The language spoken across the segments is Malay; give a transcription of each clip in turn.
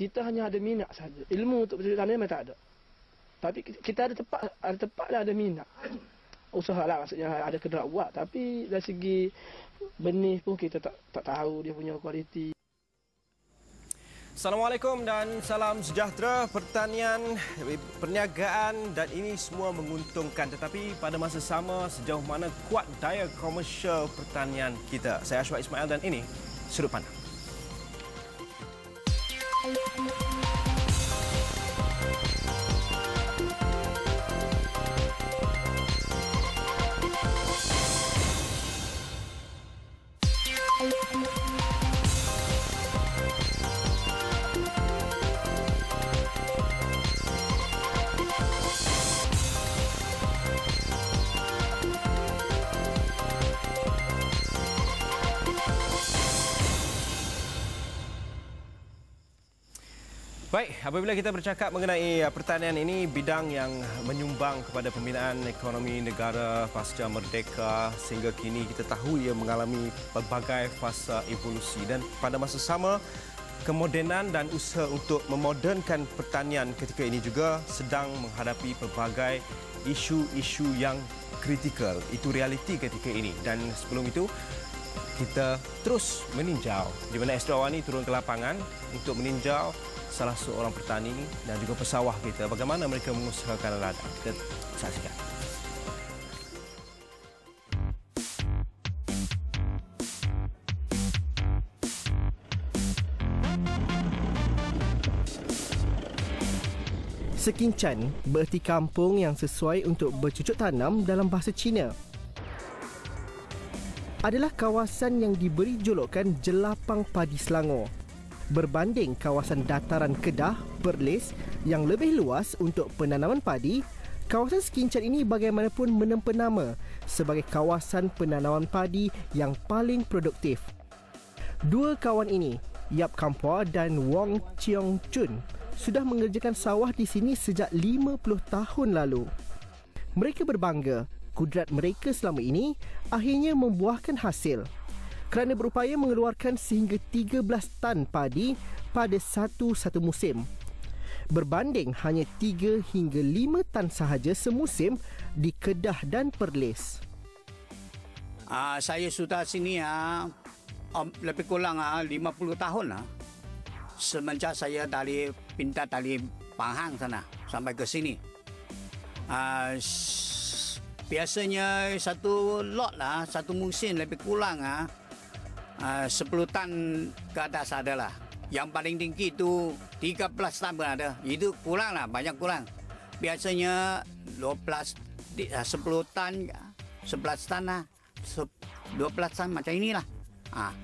kita hanya ada minat saja. Ilmu untuk bercocok tanam memang tak ada. Tapi kita ada tempat ada tempat dan ada minat. Usaha lah maksudnya ada kedrak buat tapi dari segi benih pun kita tak tak tahu dia punya kualiti. Assalamualaikum dan salam sejahtera pertanian, perniagaan dan ini semua menguntungkan tetapi pada masa sama sejauh mana kuat daya komersial pertanian kita. Saya Ashwa Ismail dan ini Sudut Pandang. Bye. Baik, apabila kita bercakap mengenai uh, pertanian ini bidang yang menyumbang kepada pembinaan ekonomi negara pasca merdeka sehingga kini kita tahu ia mengalami pelbagai fasa evolusi dan pada masa sama kemodenan dan usaha untuk memodernkan pertanian ketika ini juga sedang menghadapi pelbagai isu-isu yang kritikal. Itu realiti ketika ini dan sebelum itu kita terus meninjau di mana Astro Awani turun ke lapangan untuk meninjau salah seorang petani dan juga pesawah kita bagaimana mereka mengusahakan ladang. Kita saksikan. Sekincan bererti kampung yang sesuai untuk bercucuk tanam dalam bahasa Cina. Adalah kawasan yang diberi julukan Jelapang Padi Selangor berbanding kawasan dataran Kedah, Perlis yang lebih luas untuk penanaman padi, kawasan Skincan ini bagaimanapun menempa nama sebagai kawasan penanaman padi yang paling produktif. Dua kawan ini, Yap Kampua dan Wong Cheong Chun, sudah mengerjakan sawah di sini sejak 50 tahun lalu. Mereka berbangga kudrat mereka selama ini akhirnya membuahkan hasil kerana berupaya mengeluarkan sehingga 13 tan padi pada satu-satu musim. Berbanding hanya 3 hingga 5 tan sahaja semusim di Kedah dan Perlis. Uh, saya sudah sini uh, um, lebih kurang uh, 50 tahun lah. Semenjak saya dari pintar dari Pahang sana sampai ke sini. Uh, biasanya satu lot lah, satu musim lebih kurang ah. Uh, uh, 10 tan ke atas ada lah. Yang paling tinggi itu 13 tan pun ada. Itu kurang lah, banyak kurang. Biasanya 12, 10 tan, 11 tan lah. 12 tan macam inilah. Ah.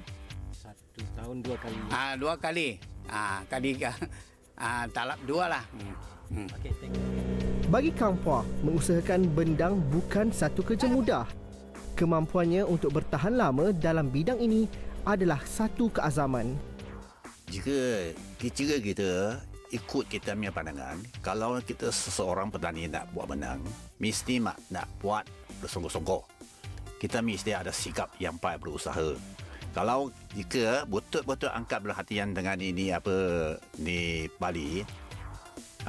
Satu tahun dua kali. Ah, dua kali. Ah, kali ah, talap dua lah. Hmm. Hmm. Okay, Bagi Kampua, mengusahakan bendang bukan satu kerja mudah. Kemampuannya untuk bertahan lama dalam bidang ini adalah satu keazaman. Jika kira kita ikut kita punya pandangan, kalau kita seseorang petani nak buat benang, mesti mak nak buat bersungguh-sungguh. Kita mesti ada sikap yang baik berusaha. Kalau jika betul-betul angkat perhatian dengan ini apa ni Bali,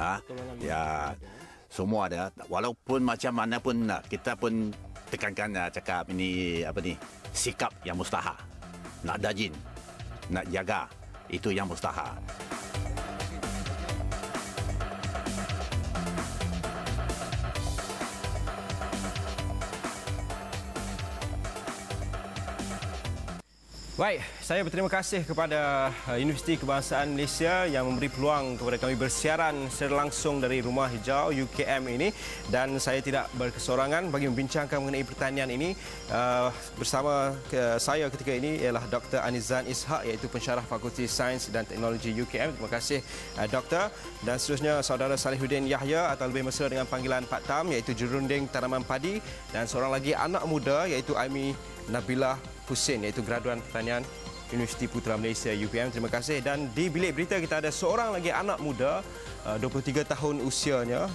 ha, ya semua ada. Walaupun macam mana pun nak kita pun tekankan cakap ini apa ni sikap yang mustahak nak dajin, nak jaga, itu yang mustahil. Baik, saya berterima kasih kepada uh, Universiti Kebangsaan Malaysia yang memberi peluang kepada kami bersiaran secara langsung dari Rumah Hijau UKM ini dan saya tidak berkesorangan bagi membincangkan mengenai pertanian ini uh, bersama saya ketika ini ialah Dr. Anizan Ishak iaitu pensyarah Fakulti Sains dan Teknologi UKM. Terima kasih uh, Doktor dan seterusnya saudara Salihuddin Yahya atau lebih mesra dengan panggilan Pak Tam iaitu jurunding tanaman padi dan seorang lagi anak muda iaitu Aimi Nabila Husin iaitu graduan pertanian Universiti Putra Malaysia UPM. Terima kasih dan di bilik berita kita ada seorang lagi anak muda 23 uh, tahun usianya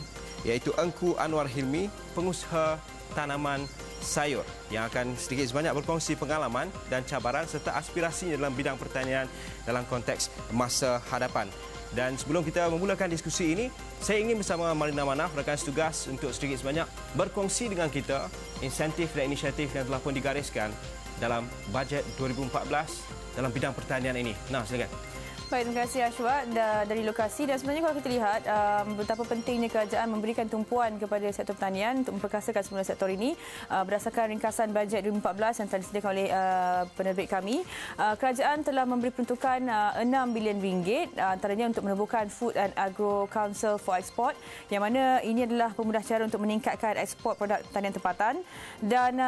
iaitu Engku Anwar Hilmi, pengusaha tanaman sayur yang akan sedikit sebanyak berkongsi pengalaman dan cabaran serta aspirasinya dalam bidang pertanian dalam konteks masa hadapan. Dan sebelum kita memulakan diskusi ini, saya ingin bersama Marina Manaf, rakan setugas untuk sedikit sebanyak berkongsi dengan kita insentif dan inisiatif yang telah pun digariskan dalam bajet 2014 dalam bidang pertanian ini. Nah, silakan. Baik, terima kasih Ashwa dari lokasi. Dan sebenarnya kalau kita lihat um, betapa pentingnya kerajaan memberikan tumpuan kepada sektor pertanian untuk memperkasakan semula sektor ini uh, berdasarkan ringkasan bajet 2014 yang telah disediakan oleh uh, penerbit kami. Uh, kerajaan telah memberi peruntukan uh, 6 bilion ringgit antaranya untuk menebuhkan Food and Agro Council for Export yang mana ini adalah pemudah cara untuk meningkatkan ekspor produk pertanian tempatan. Dan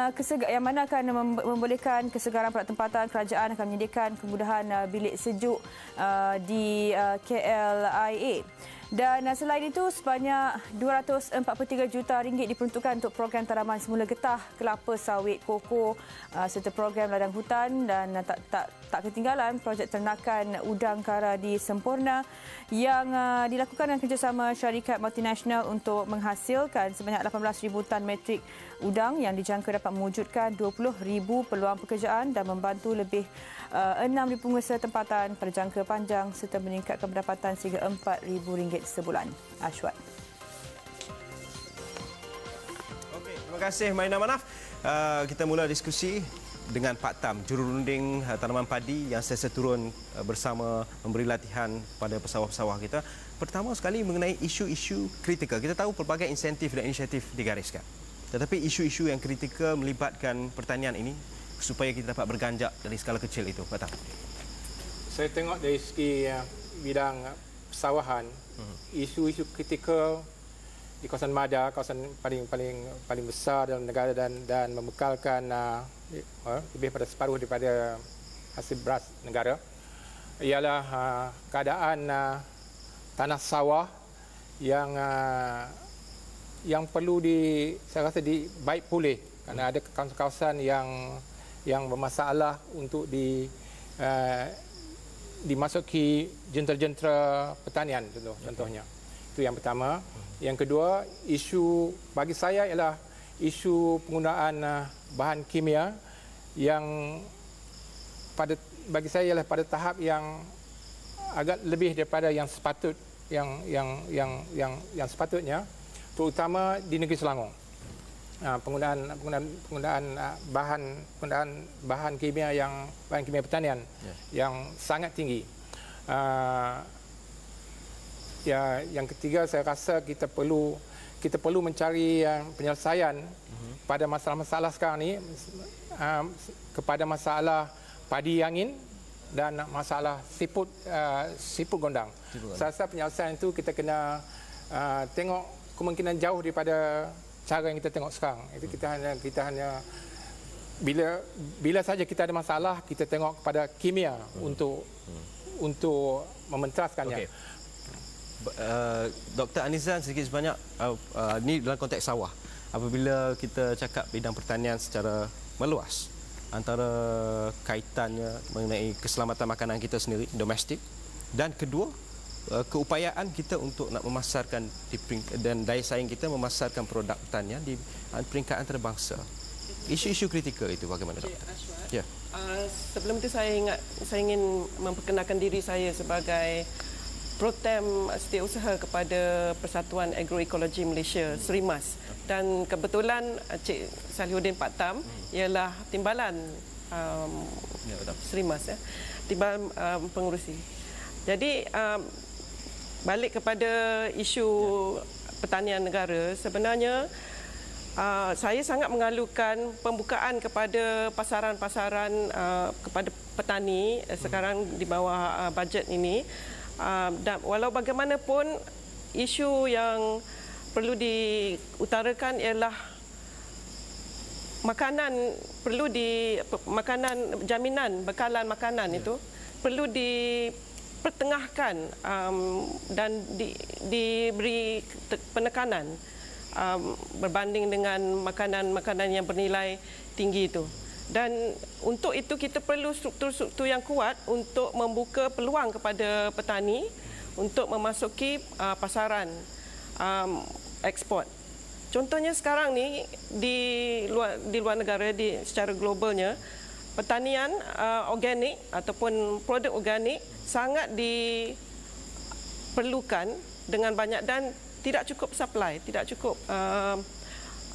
yang mana akan membolehkan kesegaran produk tempatan kerajaan akan menyediakan kemudahan bilik sejuk Uh, di uh, KLIA. Dan uh, selain itu sebanyak 243 juta ringgit diperuntukkan untuk program tanaman semula getah, kelapa sawit, koko serta program ladang hutan dan tak tak tak ketinggalan projek ternakan udang kara di Sempurna yang dilakukan dengan kerjasama syarikat multinasional untuk menghasilkan sebanyak 18,000 tan metrik udang yang dijangka dapat mewujudkan 20,000 peluang pekerjaan dan membantu lebih uh, 6,000 pengusaha tempatan pada jangka panjang serta meningkatkan pendapatan sehingga RM4,000 ringgit sebulan. Ashwat. Okey, terima kasih Maina Manaf. Uh, kita mula diskusi dengan Pak Tam, jururunding uh, tanaman padi yang saya turun uh, bersama memberi latihan pada pesawah-pesawah kita. Pertama sekali mengenai isu-isu kritikal. Kita tahu pelbagai insentif dan inisiatif digariskan. Tetapi isu-isu yang kritikal melibatkan pertanian ini supaya kita dapat berganjak dari skala kecil itu, Pak Tam. Saya tengok dari segi uh, bidang persawahan, isu-isu kritikal di kawasan Mada, kawasan paling paling paling besar dalam negara dan dan membekalkan uh, lebih pada separuh daripada hasil beras negara. Ialah uh, keadaan uh, tanah sawah yang uh, yang perlu di saya rasa di baik pulih. Kerana ada kawasan-kawasan yang yang bermasalah untuk di uh, dimasuki jentera-jentera pertanian contoh contohnya. Itu yang pertama yang kedua isu bagi saya ialah isu penggunaan uh, bahan kimia yang pada bagi saya ialah pada tahap yang agak lebih daripada yang sepatut yang yang yang yang yang sepatutnya terutama di negeri Selangor uh, penggunaan penggunaan penggunaan uh, bahan penggunaan bahan kimia yang bahan kimia pertanian yeah. yang sangat tinggi. Uh, ya yang ketiga saya rasa kita perlu kita perlu mencari uh, penyelesaian uh-huh. pada masalah-masalah sekarang ni uh, kepada masalah padi angin dan masalah siput uh, siput gondang. Saya rasa penyelesaian itu kita kena uh, tengok kemungkinan jauh daripada cara yang kita tengok sekarang. Itu kita hanya kita hanya bila bila saja kita ada masalah kita tengok kepada kimia hmm. untuk hmm. untuk mementeraskannya. Okay. Uh, Dr. Anizan sedikit sebanyak uh, uh, ni dalam konteks sawah. Apabila kita cakap bidang pertanian secara meluas antara kaitannya mengenai keselamatan makanan kita sendiri domestik dan kedua Uh, keupayaan kita untuk nak memasarkan di dan daya saing kita memasarkan produk pertanian di uh, peringkat antarabangsa. Isu-isu kritikal itu bagaimana doktor? Ya. Yeah. Uh, sebelum itu saya ingat saya ingin memperkenalkan diri saya sebagai protem setiausaha kepada Persatuan Agroekologi Malaysia Serimas dan kebetulan Cik Salihuddin Pak Tam ialah timbalan um, ya, Serimas ya. Timbalan um, pengurusi. Jadi um, balik kepada isu pertanian negara sebenarnya uh, saya sangat mengalukan pembukaan kepada pasaran-pasaran uh, kepada petani uh, sekarang di bawah uh, bajet ini uh, dan walau bagaimanapun isu yang perlu diutarakan ialah makanan perlu di makanan jaminan bekalan makanan itu perlu di dipertengahkan um, dan di, diberi penekanan um, berbanding dengan makanan-makanan yang bernilai tinggi itu. Dan untuk itu kita perlu struktur-struktur yang kuat untuk membuka peluang kepada petani untuk memasuki uh, pasaran um, ekspor. Contohnya sekarang ni di luar di luar negara di secara globalnya pertanian uh, organik ataupun produk organik sangat di perlukan dengan banyak dan tidak cukup supply, tidak cukup uh,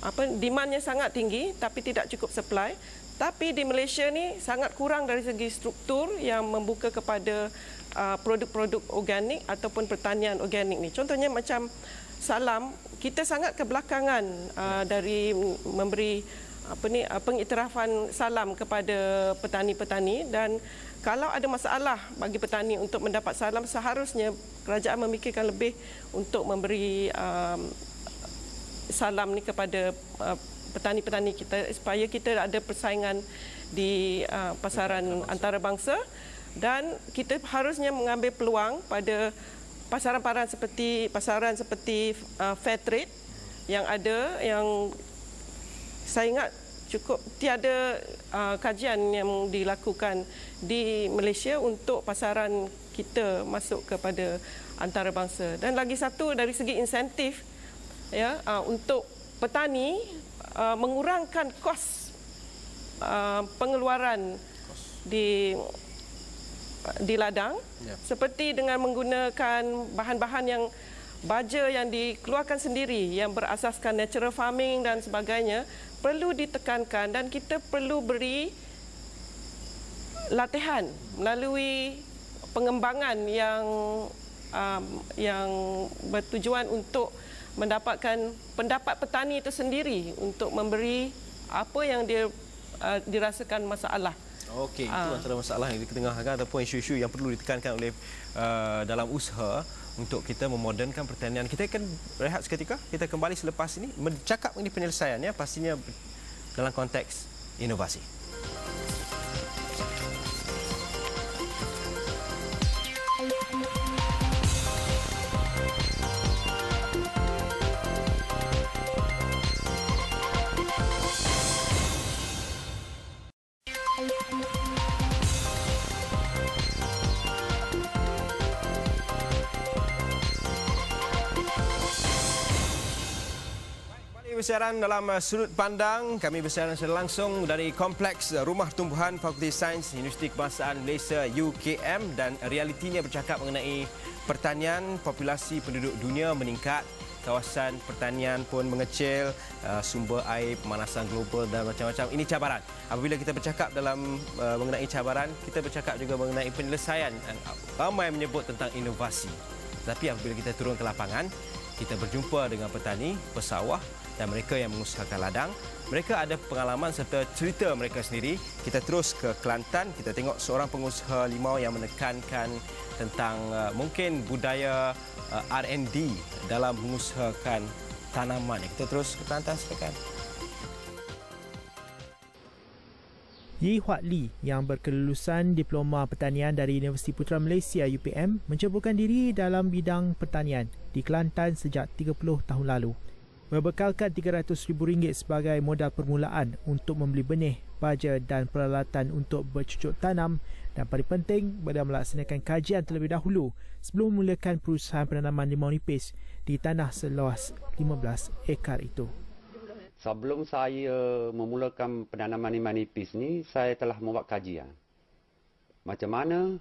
apa demandnya sangat tinggi tapi tidak cukup supply. Tapi di Malaysia ni sangat kurang dari segi struktur yang membuka kepada uh, produk-produk organik ataupun pertanian organik ni. Contohnya macam salam, kita sangat kebelakangan uh, dari memberi apa ni uh, pengiktirafan salam kepada petani-petani dan kalau ada masalah bagi petani untuk mendapat salam seharusnya kerajaan memikirkan lebih untuk memberi um, salam ni kepada uh, petani-petani kita supaya kita ada persaingan di uh, pasaran antarabangsa dan kita harusnya mengambil peluang pada pasaran-pasaran seperti pasaran seperti uh, fair trade yang ada yang saya ingat cukup tiada uh, kajian yang dilakukan di Malaysia untuk pasaran kita masuk kepada antarabangsa. Dan lagi satu dari segi insentif ya uh, untuk petani uh, mengurangkan kos uh, pengeluaran di di ladang ya. seperti dengan menggunakan bahan-bahan yang baja yang dikeluarkan sendiri yang berasaskan natural farming dan sebagainya perlu ditekankan dan kita perlu beri latihan melalui pengembangan yang um, yang bertujuan untuk mendapatkan pendapat petani itu sendiri untuk memberi apa yang dia uh, dirasakan masalah. Okey, itu uh. antara masalah yang diketengahkan ataupun isu-isu yang perlu ditekankan oleh uh, dalam usaha untuk kita memodernkan pertanian. Kita akan rehat seketika. Kita kembali selepas ini bercakap ini penyelesaiannya pastinya dalam konteks inovasi. Bersiaran dalam uh, sudut pandang. Kami bersiaran secara langsung dari Kompleks Rumah Tumbuhan Fakulti Sains Universiti Kebangsaan Malaysia UKM dan realitinya bercakap mengenai pertanian, populasi penduduk dunia meningkat, kawasan pertanian pun mengecil, uh, sumber air, pemanasan global dan macam-macam. Ini cabaran. Apabila kita bercakap dalam mengenai cabaran, kita bercakap juga mengenai penyelesaian. Ramai menyebut tentang inovasi. Tapi apabila kita turun ke lapangan, kita berjumpa dengan petani, pesawah dan mereka yang mengusahakan ladang. Mereka ada pengalaman serta cerita mereka sendiri. Kita terus ke Kelantan, kita tengok seorang pengusaha limau yang menekankan tentang uh, mungkin budaya uh, R&D dalam mengusahakan tanaman. Kita terus ke Kelantan silakan. Yi Huat Lee yang berkelulusan Diploma Pertanian dari Universiti Putra Malaysia UPM menceburkan diri dalam bidang pertanian di Kelantan sejak 30 tahun lalu membekalkan RM300,000 sebagai modal permulaan untuk membeli benih, baja dan peralatan untuk bercucuk tanam dan paling penting pada melaksanakan kajian terlebih dahulu sebelum memulakan perusahaan penanaman limau nipis di tanah seluas 15 ekar itu. Sebelum saya memulakan penanaman limau nipis ni, saya telah membuat kajian. Macam mana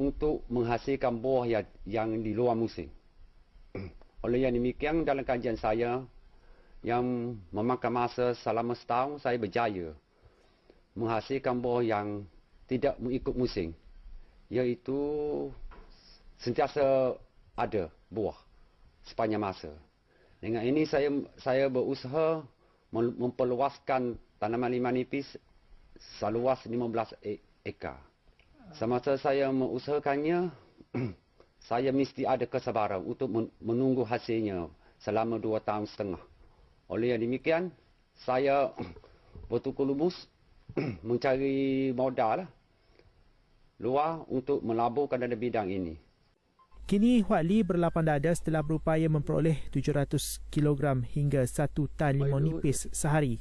untuk menghasilkan buah yang, yang di luar musim. Oleh yang demikian dalam kajian saya yang memakan masa selama setahun saya berjaya menghasilkan buah yang tidak mengikut musim iaitu sentiasa ada buah sepanjang masa. Dengan ini saya saya berusaha memperluaskan tanaman limau nipis seluas 15 e-, ekar. Semasa saya mengusahakannya saya mesti ada kesabaran untuk menunggu hasilnya selama dua tahun setengah. Oleh yang demikian, saya bertukar lumus mencari modal lah, luar untuk melaburkan dalam bidang ini. Kini Huat Lee berlapang dada setelah berupaya memperoleh 700 kg hingga 1 tan limau nipis sehari.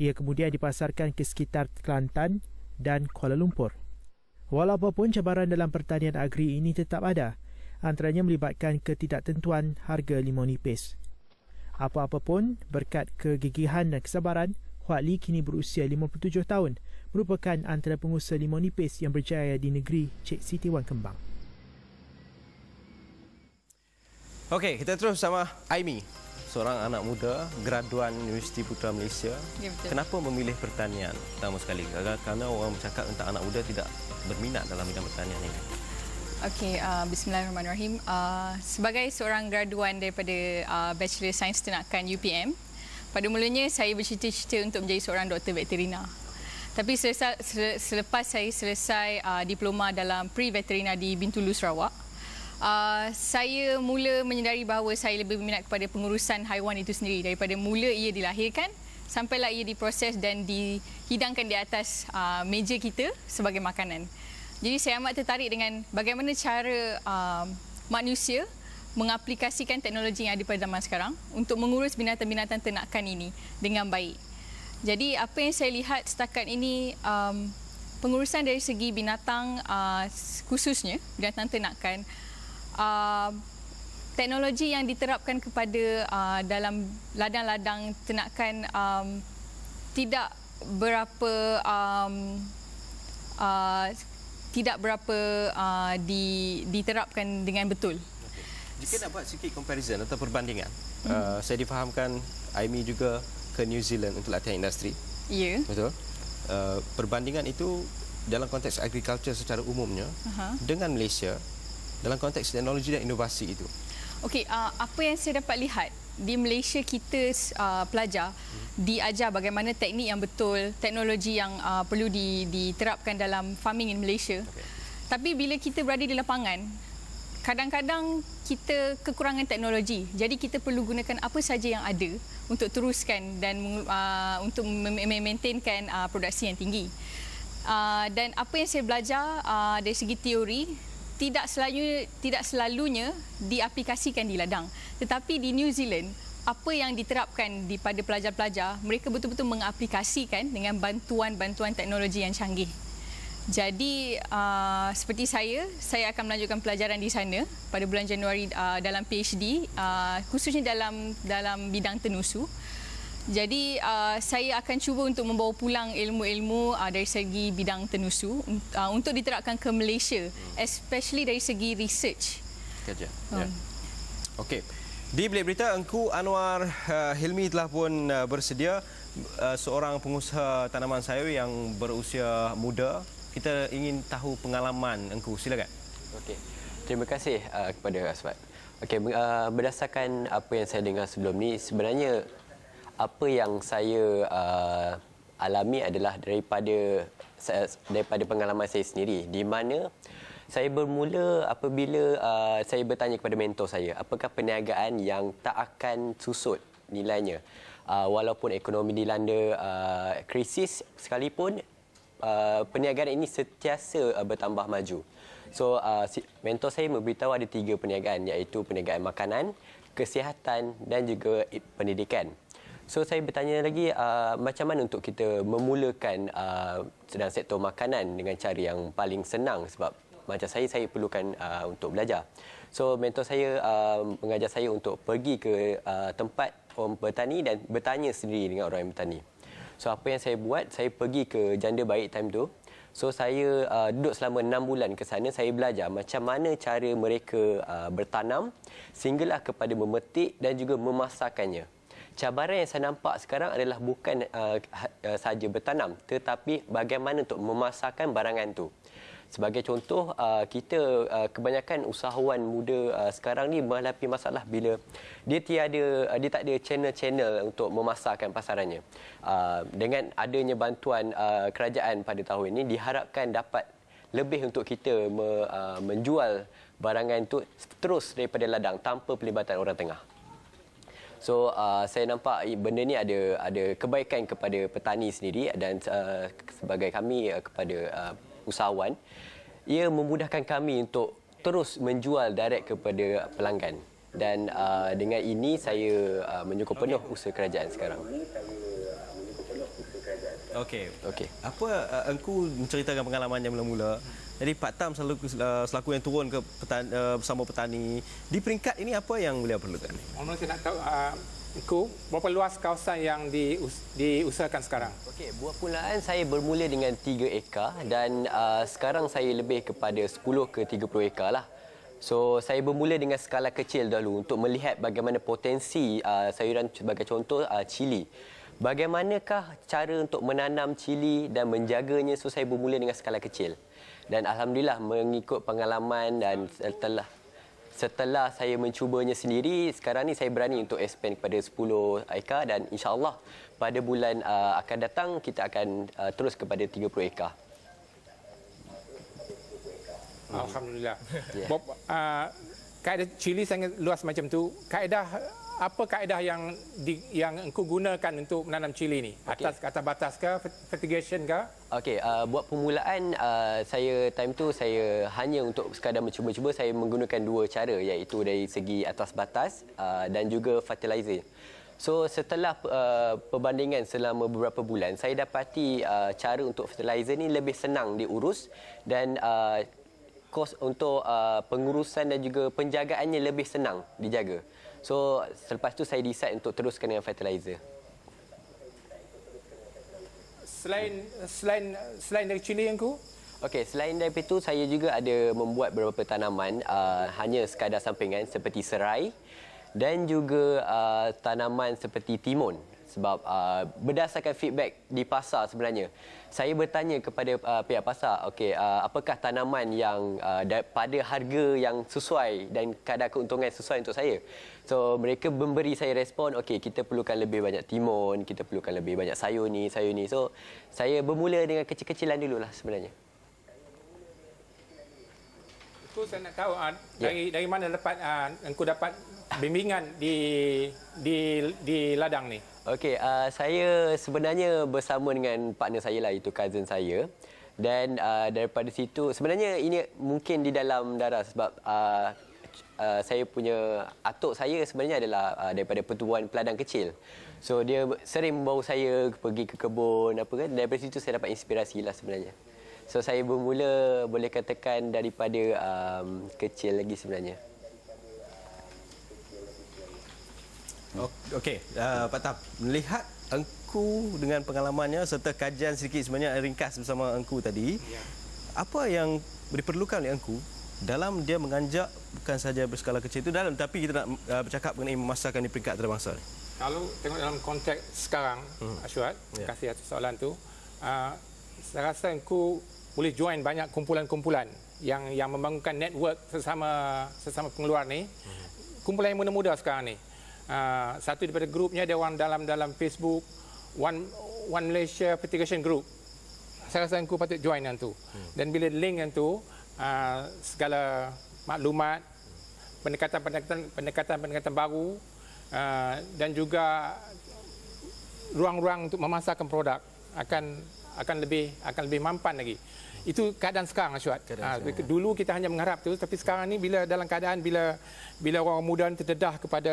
Ia kemudian dipasarkan ke sekitar Kelantan dan Kuala Lumpur. Walaupun cabaran dalam pertanian agri ini tetap ada, antaranya melibatkan ketidaktentuan harga limau nipis. Apa-apa pun, berkat kegigihan dan kesabaran, Huat Li kini berusia 57 tahun, merupakan antara pengusaha limau nipis yang berjaya di negeri Cik Siti Wan Kembang. Okey, kita terus sama Aimi, seorang anak muda graduan Universiti Putra Malaysia. Ya, betul. Kenapa memilih pertanian pertama sekali? Kerana orang bercakap tentang anak muda tidak berminat dalam bidang pertanian ini. Okey, uh, bismillahirrahmanirrahim. Uh, sebagai seorang graduan daripada uh, Bachelor Sains Ternakan UPM, pada mulanya saya bercita-cita untuk menjadi seorang doktor veterina. Tapi selesa, selepas saya selesai uh, diploma dalam pre-veterina di Bintulu Sarawak, uh, saya mula menyedari bahawa saya lebih berminat kepada pengurusan haiwan itu sendiri daripada mula ia dilahirkan sampailah ia diproses dan dihidangkan di atas uh, meja kita sebagai makanan. Jadi saya amat tertarik dengan bagaimana cara uh, manusia mengaplikasikan teknologi yang ada pada zaman sekarang untuk mengurus binatang-binatang ternakan ini dengan baik. Jadi apa yang saya lihat setakat ini um, pengurusan dari segi binatang uh, khususnya binatang ternakan uh, teknologi yang diterapkan kepada uh, dalam ladang-ladang ternakan um, tidak berapa um, uh, tidak berapa uh, di, diterapkan dengan betul. Jika nak buat sikit comparison atau perbandingan, hmm. uh, saya difahamkan Aimi juga ke New Zealand untuk latihan industri. Ya. Yeah. Betul. Uh, perbandingan itu dalam konteks agriculture secara umumnya uh-huh. dengan Malaysia dalam konteks teknologi dan inovasi itu. Okey, uh, apa yang saya dapat lihat di Malaysia kita uh, pelajar hmm. diajar bagaimana teknik yang betul, teknologi yang uh, perlu di, diterapkan dalam farming in Malaysia. Okay. Tapi bila kita berada di lapangan, kadang-kadang kita kekurangan teknologi. Jadi kita perlu gunakan apa saja yang ada untuk teruskan dan uh, untuk memaintainkan uh, produksi yang tinggi. Uh, dan apa yang saya belajar uh, dari segi teori tidak selalu tidak selalunya diaplikasikan di ladang. Tetapi di New Zealand apa yang diterapkan di pada pelajar-pelajar mereka betul-betul mengaplikasikan dengan bantuan-bantuan teknologi yang canggih. Jadi uh, seperti saya saya akan melanjutkan pelajaran di sana pada bulan Januari uh, dalam PhD uh, khususnya dalam dalam bidang tenusu jadi uh, saya akan cuba untuk membawa pulang ilmu-ilmu uh, dari segi bidang tenusu uh, untuk diterapkan ke Malaysia, especially dari segi research. Kerja. Um. Ya. Okey. Di Bilik Berita, Engku Anwar uh, Hilmi telah pun uh, bersedia uh, seorang pengusaha tanaman sayur yang berusia muda. Kita ingin tahu pengalaman Engku. Silakan. Okey. Terima kasih uh, kepada Aswad. Okey, uh, berdasarkan apa yang saya dengar sebelum ni, sebenarnya apa yang saya uh, alami adalah daripada daripada pengalaman saya sendiri. Di mana saya bermula apabila uh, saya bertanya kepada mentor saya apakah perniagaan yang tak akan susut nilainya? Uh, walaupun ekonomi dilanda uh, krisis sekalipun uh, perniagaan ini sentiasa uh, bertambah maju. So uh, mentor saya memberitahu ada tiga perniagaan iaitu perniagaan makanan kesihatan dan juga pendidikan So saya bertanya lagi uh, macam mana untuk kita memulakan uh, dalam sektor makanan dengan cara yang paling senang sebab macam saya saya perlukan uh, untuk belajar. So mentor saya uh, mengajar saya untuk pergi ke uh, tempat orang bertani dan bertanya sendiri dengan orang yang bertani. So apa yang saya buat, saya pergi ke janda baik time tu. So saya uh, duduk selama 6 bulan ke sana, saya belajar macam mana cara mereka uh, bertanam sehinggalah kepada memetik dan juga memasakkannya cabaran yang saya nampak sekarang adalah bukan uh, uh, saja bertanam tetapi bagaimana untuk memasarkan barangan tu. Sebagai contoh, uh, kita uh, kebanyakan usahawan muda sekarang ni menghadapi masalah bila dia tiada dia tak ada channel-channel untuk memasarkan pasarannya. Dengan adanya bantuan kerajaan pada tahun ini diharapkan dapat lebih untuk kita me, menjual barangan itu terus daripada ladang tanpa pelibatan orang tengah. So uh, saya nampak benda ni ada ada kebaikan kepada petani sendiri dan uh, sebagai kami uh, kepada uh, usahawan ia memudahkan kami untuk terus menjual direct kepada pelanggan dan uh, dengan ini saya uh, menyokong penuh usaha kerajaan sekarang. Okey. Okey. Apa uh, engkau menceritakan pengalaman yang mula-mula? Jadi Pak Tam selalu uh, selaku yang turun ke petani, uh, bersama petani. Di peringkat ini apa yang beliau perlukan? Orang saya nak tahu uh, engkau berapa luas kawasan yang dius diusahakan sekarang? Okey, buat pulaan saya bermula dengan 3 ekar dan uh, sekarang saya lebih kepada 10 ke 30 ekar lah. So saya bermula dengan skala kecil dahulu untuk melihat bagaimana potensi uh, sayuran sebagai contoh uh, cili. Bagaimanakah cara untuk menanam cili dan menjaganya so saya bermula dengan skala kecil. Dan alhamdulillah mengikut pengalaman dan setelah setelah saya mencubanya sendiri sekarang ni saya berani untuk expand kepada 10 ekar dan insyaallah pada bulan uh, akan datang kita akan uh, terus kepada 30 ekar. Alhamdulillah. Ya. Bob, uh, kaedah cili sangat luas macam tu. Kaedah apa kaedah yang di, yang engkau gunakan untuk menanam cili ni? Atas okay. atas batas ke fertigation ke? Okey, uh, buat permulaan uh, saya time tu saya hanya untuk sekadar mencuba-cuba saya menggunakan dua cara iaitu dari segi atas batas uh, dan juga fertilizer. So setelah uh, perbandingan selama beberapa bulan saya dapati uh, cara untuk fertilizer ni lebih senang diurus dan uh, kos untuk uh, pengurusan dan juga penjagaannya lebih senang dijaga. So selepas tu saya decide untuk teruskan dengan fertilizer. Selain selain selain dari cili yang ku Okey, selain daripada itu saya juga ada membuat beberapa tanaman uh, hanya sekadar sampingan seperti serai dan juga uh, tanaman seperti timun sebab uh, berdasarkan feedback di pasar sebenarnya saya bertanya kepada uh, pihak pasar okey uh, apakah tanaman yang uh, pada harga yang sesuai dan kadar keuntungan sesuai untuk saya? So mereka memberi saya respon okey kita perlukan lebih banyak timun kita perlukan lebih banyak sayur ni sayur ni. So saya bermula dengan kecil-kecilan dululah sebenarnya. Itu saya nak tahu uh, dari dari mana lepas uh, engkau dapat bimbingan di di di ladang ni. Okey, uh, saya sebenarnya bersama dengan partner saya lah itu cousin saya. Dan uh, daripada situ sebenarnya ini mungkin di dalam darah sebab uh, uh, saya punya atuk saya sebenarnya adalah uh, daripada pertubuhan peladang kecil. So dia sering membawa saya pergi ke kebun apa kan. Daripada situ saya dapat inspirasi lah sebenarnya. So saya bermula boleh katakan daripada um, kecil lagi sebenarnya. Okey, uh, Pak Tam, melihat engku dengan pengalamannya serta kajian sedikit sebenarnya ringkas bersama engku tadi, ya. apa yang diperlukan oleh engku dalam dia menganjak bukan saja berskala kecil itu dalam tapi kita nak uh, bercakap mengenai memasarkan di peringkat antarabangsa. Kalau tengok dalam konteks sekarang, hmm. Ashwat, terima ya. kasih atas soalan tu. Uh, saya rasa engku boleh join banyak kumpulan-kumpulan yang yang membangunkan network sesama sesama pengeluar ni. Hmm. Kumpulan yang muda-muda sekarang ni. Uh, satu daripada grupnya dia orang dalam dalam Facebook One One Malaysia Fertigation Group. Saya rasa aku patut join yang tu. Hmm. Dan bila link yang tu uh, segala maklumat pendekatan-pendekatan pendekatan-pendekatan baru uh, dan juga ruang-ruang untuk memasarkan produk akan akan lebih akan lebih mampan lagi. Itu keadaan sekarang Syuat. Ha, dulu kita hanya mengharap tu tapi sekarang ni bila dalam keadaan bila bila orang muda terdedah kepada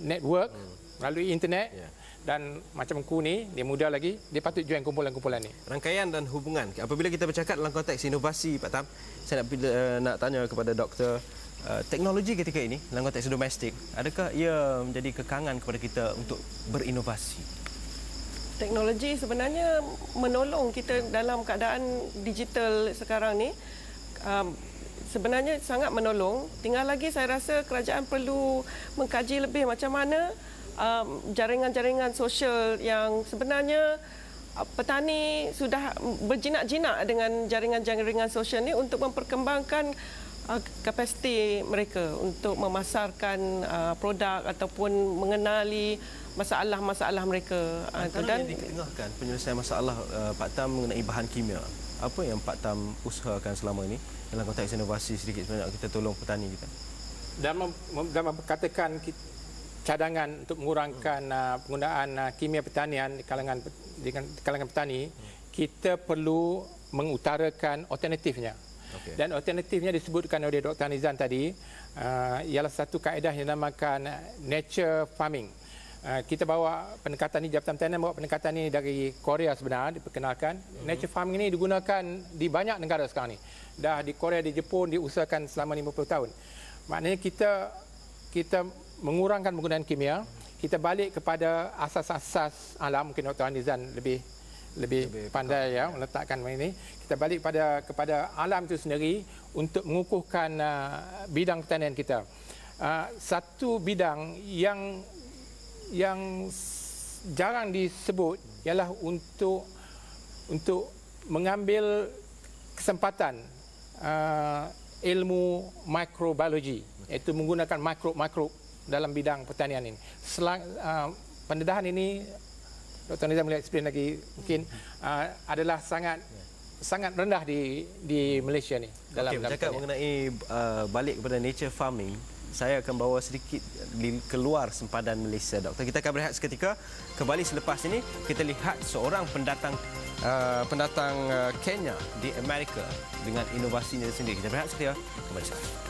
network hmm. melalui internet yeah. dan macam ku ni dia muda lagi dia patut join kumpulan-kumpulan ni. Rangkaian dan hubungan. Apabila kita bercakap dalam konteks inovasi Pak Tam, saya nak uh, nak tanya kepada doktor uh, teknologi ketika ini dalam konteks domestik, adakah ia menjadi kekangan kepada kita untuk berinovasi? Teknologi sebenarnya menolong kita dalam keadaan digital sekarang ni. Um, sebenarnya sangat menolong. Tinggal lagi saya rasa kerajaan perlu mengkaji lebih macam mana um, jaringan-jaringan sosial yang sebenarnya uh, petani sudah berjinak-jinak dengan jaringan-jaringan sosial ni untuk memperkembangkan uh, kapasiti mereka untuk memasarkan uh, produk ataupun mengenali masalah-masalah mereka ah, Antara dan yang ditengahkan penyelesaian masalah uh, Pak Tam mengenai bahan kimia apa yang Pak Tam usahakan selama ini dalam konteks inovasi sedikit sebenarnya kita tolong petani kita dalam dalam katakan cadangan untuk mengurangkan uh, penggunaan uh, kimia pertanian di kalangan di kalangan petani hmm. kita perlu mengutarakan alternatifnya okay. dan alternatifnya disebutkan oleh Dr. Nizan tadi uh, ialah satu kaedah yang dinamakan nature farming kita bawa pendekatan ini Jabatan Pertanian bawa pendekatan ini dari Korea sebenarnya diperkenalkan. Mm-hmm. Nature farming ini digunakan di banyak negara sekarang ni. Dah di Korea, di Jepun diusahakan selama 50 tahun. Maknanya kita kita mengurangkan penggunaan kimia, kita balik kepada asas-asas alam mungkin Dr. Anizan lebih lebih, lebih pandai ya meletakkan ini. Kita balik pada kepada alam itu sendiri untuk mengukuhkan uh, bidang pertanian kita. Uh, satu bidang yang yang jarang disebut ialah untuk untuk mengambil kesempatan uh, ilmu mikrobiologi iaitu menggunakan mikrob-mikrob dalam bidang pertanian ini. Selang, uh, pendedahan ini Dr. Nizam boleh explain lagi mungkin uh, adalah sangat sangat rendah di di Malaysia ni dalam okay, bercakap mengenai uh, balik kepada nature farming saya akan bawa sedikit di keluar sempadan Malaysia doktor. Kita akan berehat seketika. Kembali selepas ini kita lihat seorang pendatang uh, pendatang uh, Kenya di Amerika dengan inovasinya sendiri. Kita berehat seketika. Kembali selepas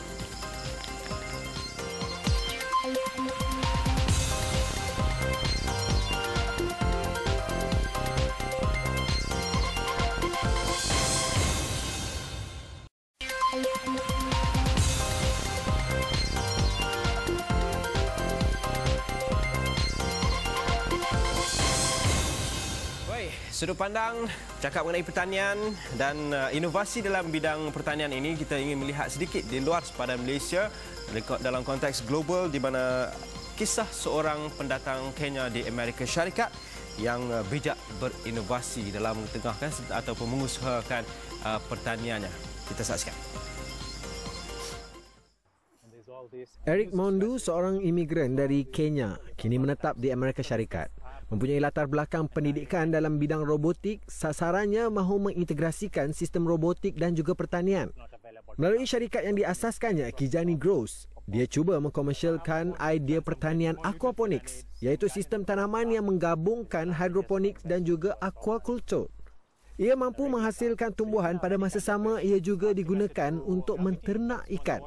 sudut pandang cakap mengenai pertanian dan uh, inovasi dalam bidang pertanian ini kita ingin melihat sedikit di luar sepadan Malaysia dalam konteks global di mana kisah seorang pendatang Kenya di Amerika Syarikat yang uh, bijak berinovasi dalam tengahkan ataupun mengusahakan uh, pertaniannya. Kita saksikan. Eric Mondu, seorang imigran dari Kenya, kini menetap di Amerika Syarikat mempunyai latar belakang pendidikan dalam bidang robotik, sasarannya mahu mengintegrasikan sistem robotik dan juga pertanian. Melalui syarikat yang diasaskannya, Kijani Grows, dia cuba mengkomersialkan idea pertanian aquaponics, iaitu sistem tanaman yang menggabungkan hidroponics dan juga aquaculture. Ia mampu menghasilkan tumbuhan pada masa sama ia juga digunakan untuk menternak ikan.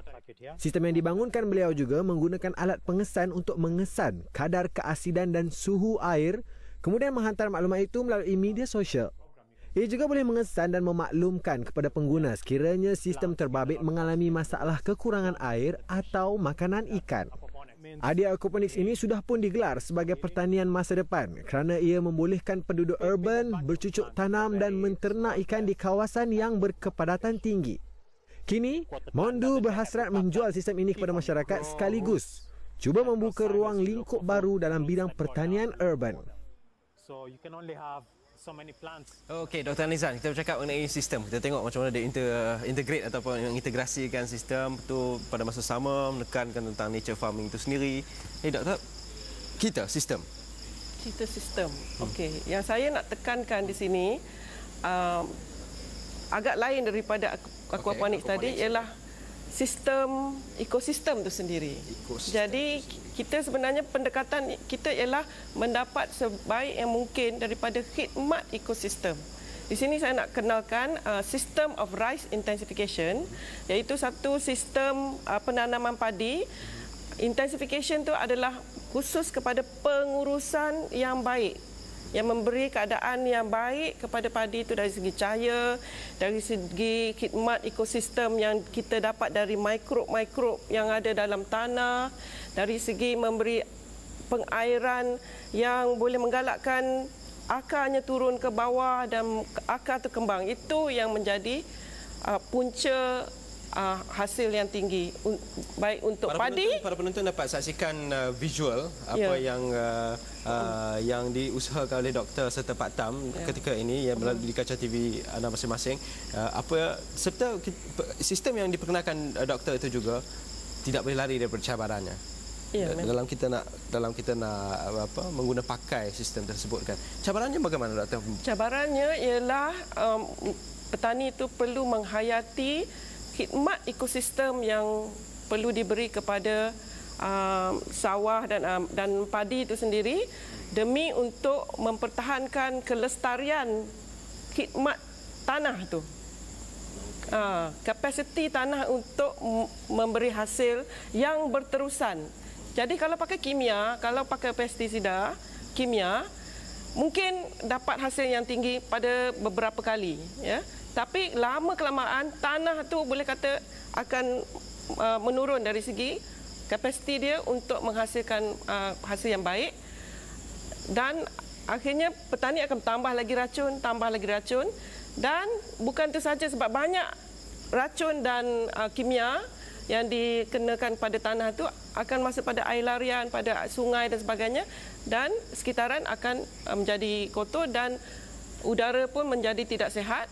Sistem yang dibangunkan beliau juga menggunakan alat pengesan untuk mengesan kadar keasidan dan suhu air kemudian menghantar maklumat itu melalui media sosial. Ia juga boleh mengesan dan memaklumkan kepada pengguna sekiranya sistem terbabit mengalami masalah kekurangan air atau makanan ikan. Idea aquaponics ini sudah pun digelar sebagai pertanian masa depan kerana ia membolehkan penduduk urban bercucuk tanam dan menternak ikan di kawasan yang berkepadatan tinggi. Kini, Mondu berhasrat menjual sistem ini kepada masyarakat sekaligus cuba membuka ruang lingkup baru dalam bidang pertanian urban. Okey, Dr. Nizam, kita bercakap mengenai sistem. Kita tengok macam mana dia inter, integrate ataupun integrasikan sistem itu pada masa sama, menekankan tentang nature farming itu sendiri. Eh, Doktor, kita sistem. Kita sistem. Okey, yang saya nak tekankan di sini, um, agak lain daripada aquaponics okay, tadi ialah sistem ekosistem itu sendiri. Ekosistem. Jadi kita sebenarnya pendekatan kita ialah mendapat sebaik yang mungkin daripada khidmat ekosistem. Di sini saya nak kenalkan uh, system of rice intensification iaitu satu sistem uh, penanaman padi. Intensification itu adalah khusus kepada pengurusan yang baik yang memberi keadaan yang baik kepada padi itu dari segi cahaya, dari segi khidmat ekosistem yang kita dapat dari mikrob-mikrob yang ada dalam tanah, dari segi memberi pengairan yang boleh menggalakkan akarnya turun ke bawah dan akar itu kembang. Itu yang menjadi uh, punca uh, hasil yang tinggi un, baik untuk para padi. Penonton, para penonton dapat saksikan uh, visual apa ya. yang uh, uh, yang diusahakan oleh doktor serta Pak Tam ya. ketika ini yang melalui di kaca TV anda masing-masing. Uh, apa serta sistem yang diperkenalkan uh, doktor itu juga tidak boleh lari daripada cabarannya. Ya, dalam kita nak dalam kita nak apa mengguna pakai sistem tersebut kan. Cabarannya bagaimana doktor? Cabarannya ialah um, petani itu perlu menghayati khidmat ekosistem yang perlu diberi kepada uh, sawah dan uh, dan padi itu sendiri demi untuk mempertahankan kelestarian khidmat tanah itu. Uh, kapasiti tanah untuk memberi hasil yang berterusan. Jadi kalau pakai kimia, kalau pakai pestisida kimia, mungkin dapat hasil yang tinggi pada beberapa kali, ya. Tapi lama kelamaan tanah tu boleh kata akan uh, menurun dari segi kapasiti dia untuk menghasilkan uh, hasil yang baik. Dan akhirnya petani akan tambah lagi racun, tambah lagi racun. Dan bukan itu saja sebab banyak racun dan uh, kimia yang dikenakan pada tanah itu akan masuk pada air larian, pada sungai dan sebagainya. Dan sekitaran akan uh, menjadi kotor dan udara pun menjadi tidak sehat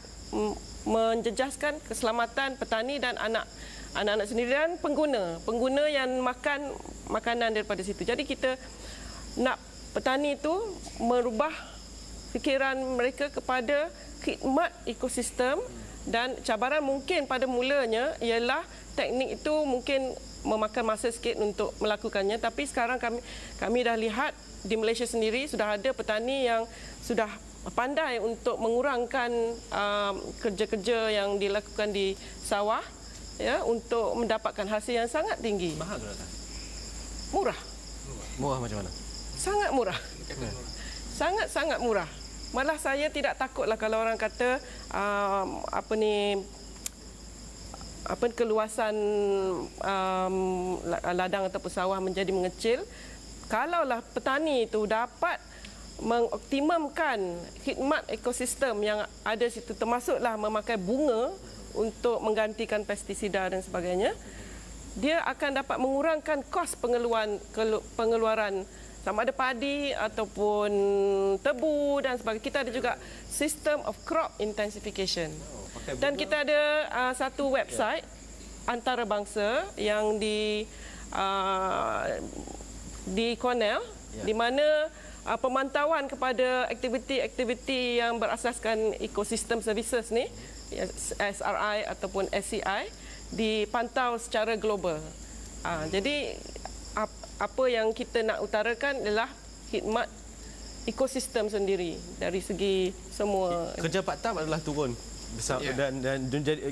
menjejaskan keselamatan petani dan anak anak-anak sendiri dan pengguna pengguna yang makan makanan daripada situ. Jadi kita nak petani itu merubah fikiran mereka kepada khidmat ekosistem dan cabaran mungkin pada mulanya ialah teknik itu mungkin memakan masa sikit untuk melakukannya tapi sekarang kami kami dah lihat di Malaysia sendiri sudah ada petani yang sudah pandai untuk mengurangkan um, kerja-kerja yang dilakukan di sawah ya untuk mendapatkan hasil yang sangat tinggi. Mahal ke Murah. Murah macam mana? Sangat murah. Sangat-sangat murah. Malah saya tidak takutlah kalau orang kata um, apa ni apa keluasan um, ladang atau sawah menjadi mengecil. Kalaulah petani itu dapat mengoptimumkan khidmat ekosistem yang ada situ termasuklah memakai bunga untuk menggantikan pestisida dan sebagainya dia akan dapat mengurangkan kos pengeluaran pengeluaran sama ada padi ataupun tebu dan sebagainya. Kita ada juga sistem of crop intensification. Oh, dan kita ada uh, satu website yeah. antarabangsa yang di uh, di Cornell yeah. di mana uh, pemantauan kepada aktiviti-aktiviti yang berasaskan ekosistem services ni SRI ataupun SCI dipantau secara global. Uh, jadi apa yang kita nak utarakan adalah khidmat ekosistem sendiri dari segi semua. Kerja Pak Tam adalah turun besar yeah. dan dan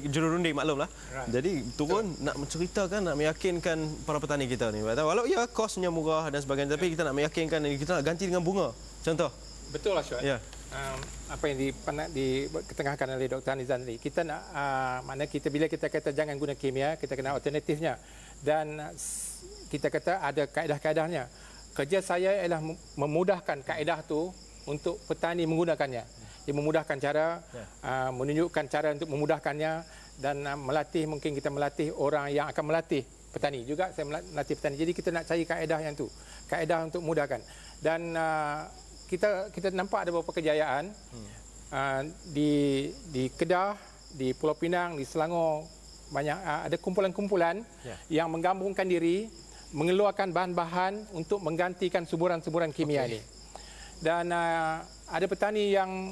jururunding maklumlah. Right. Jadi turun Betul. nak menceritakan nak meyakinkan para petani kita ni. Walau ya kosnya murah dan sebagainya tapi yeah. kita nak meyakinkan kita nak ganti dengan bunga. Contoh. Betul lah Syuat. Yeah. Um, apa yang diketengahkan oleh Dr. Nizan tadi. Kita nak uh, mana kita bila kita kata jangan guna kimia, kita kena alternatifnya. Dan kita kata ada kaedah-kaedahnya. Kerja saya ialah memudahkan kaedah tu untuk petani menggunakannya. Dia memudahkan cara, ya. uh, menunjukkan cara untuk memudahkannya dan uh, melatih mungkin kita melatih orang yang akan melatih petani juga saya melatih petani. Jadi kita nak cari kaedah yang tu, kaedah untuk memudahkan. Dan uh, kita kita nampak ada beberapa kejayaan hmm. uh, di di Kedah, di Pulau Pinang, di Selangor banyak uh, ada kumpulan-kumpulan ya. yang menggabungkan diri mengeluarkan bahan-bahan untuk menggantikan suburan-suburan kimia okay. ini. Dan uh, ada petani yang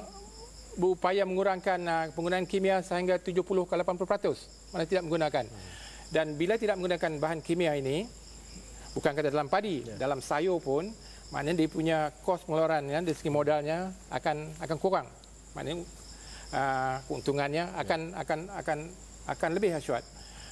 berupaya mengurangkan uh, penggunaan kimia sehingga 70 ke 80% mana tidak menggunakan. Hmm. Dan bila tidak menggunakan bahan kimia ini, bukan kata dalam padi, yeah. dalam sayur pun, maknanya dia punya kos pengeluaran ya, dari segi modalnya akan akan kurang. Maknanya uh, keuntungannya akan yeah. akan akan akan lebih asyuat.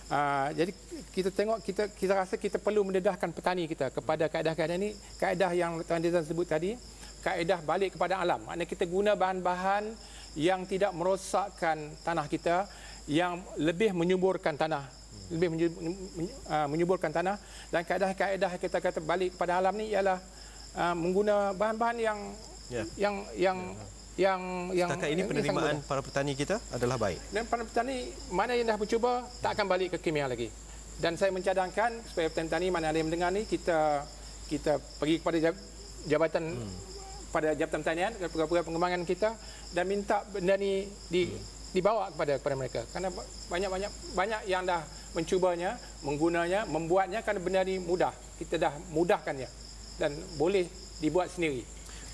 Uh, jadi kita tengok kita kita rasa kita perlu mendedahkan petani kita kepada kaedah-kaedah ini kaedah yang Tuan Dizan sebut tadi kaedah balik kepada alam maknanya kita guna bahan-bahan yang tidak merosakkan tanah kita yang lebih menyuburkan tanah lebih ah, menyuburkan tanah dan kaedah-kaedah kita kata balik kepada alam ni ialah uh, mengguna bahan-bahan yang yeah. yang yang yeah yang yang Setakat ini penerimaan para petani kita adalah baik. Dan para petani mana yang dah bercuba tak akan balik ke kimia lagi. Dan saya mencadangkan supaya petani-petani mana ada yang mendengar ni kita kita pergi kepada jabatan hmm. pada jabatan pertanian kepada pengembangan kita dan minta benda ni di dibawa kepada kepada mereka kerana banyak-banyak banyak yang dah mencubanya, menggunanya, membuatnya kerana benda ni mudah. Kita dah mudahkannya dan boleh dibuat sendiri.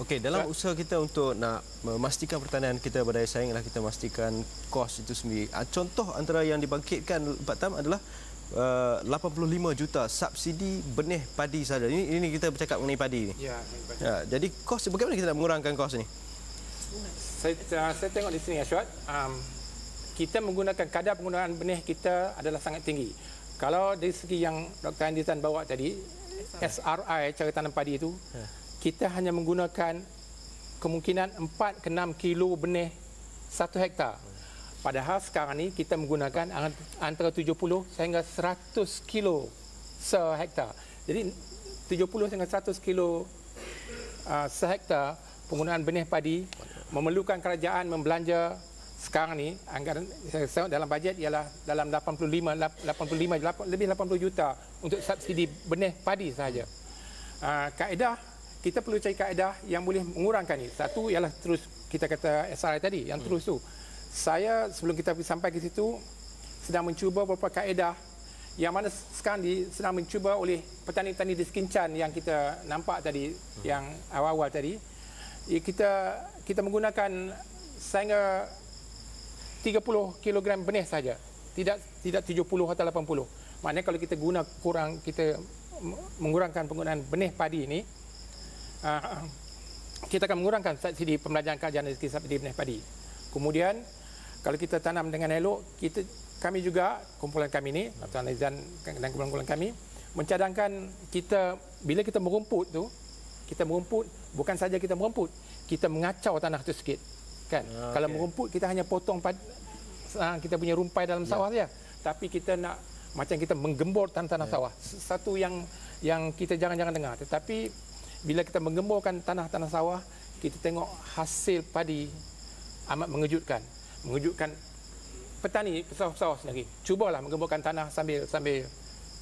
Okey, dalam usaha kita untuk nak memastikan pertanian kita berdaya saing adalah kita memastikan kos itu sendiri. Ah, contoh antara yang dibangkitkan Pak Tam adalah uh, 85 juta subsidi benih padi saja. Ini, ini kita bercakap mengenai padi ini. Ya, ya, jadi kos bagaimana kita nak mengurangkan kos ini? Saya, uh, saya tengok di sini Ashwat, um, kita menggunakan kadar penggunaan benih kita adalah sangat tinggi. Kalau dari segi yang Dr. Andizan bawa tadi, SRI cara tanam padi itu, ya kita hanya menggunakan kemungkinan 4 ke 6 kilo benih satu hektar. Padahal sekarang ni kita menggunakan antara 70 sehingga 100 kilo sehektar. Jadi 70 sehingga 100 kilo uh, sehektar penggunaan benih padi memerlukan kerajaan membelanja sekarang ni anggaran dalam bajet ialah dalam 85 85 lebih 80 juta untuk subsidi benih padi sahaja. Uh, kaedah kita perlu cari kaedah yang boleh mengurangkan ini. Satu ialah terus kita kata SRI tadi yang hmm. terus tu. Saya sebelum kita sampai ke situ sedang mencuba beberapa kaedah yang mana sekarang di, sedang mencuba oleh petani-petani di Sekincan yang kita nampak tadi hmm. yang awal-awal tadi. Kita kita menggunakan sehingga 30 kg benih saja. Tidak tidak 70 atau 80. Maknanya kalau kita guna kurang kita mengurangkan penggunaan benih padi ini uh, kita akan mengurangkan subsidi pembelajaran kerajaan dari subsidi benih padi. Kemudian kalau kita tanam dengan elok, kita kami juga kumpulan kami ini Tuan Izan dan kumpulan-kumpulan kami mencadangkan kita bila kita merumput tu kita merumput bukan saja kita merumput kita mengacau tanah tu sikit kan okay. kalau merumput kita hanya potong pad, uh, kita punya rumpai dalam sawah yeah. saja tapi kita nak macam kita menggembor tanah-tanah yeah. sawah satu yang yang kita jangan-jangan dengar tetapi bila kita menggemborkan tanah-tanah sawah kita tengok hasil padi amat mengejutkan mengejutkan petani pesawat-pesawat sendiri cubalah menggemborkan tanah sambil sambil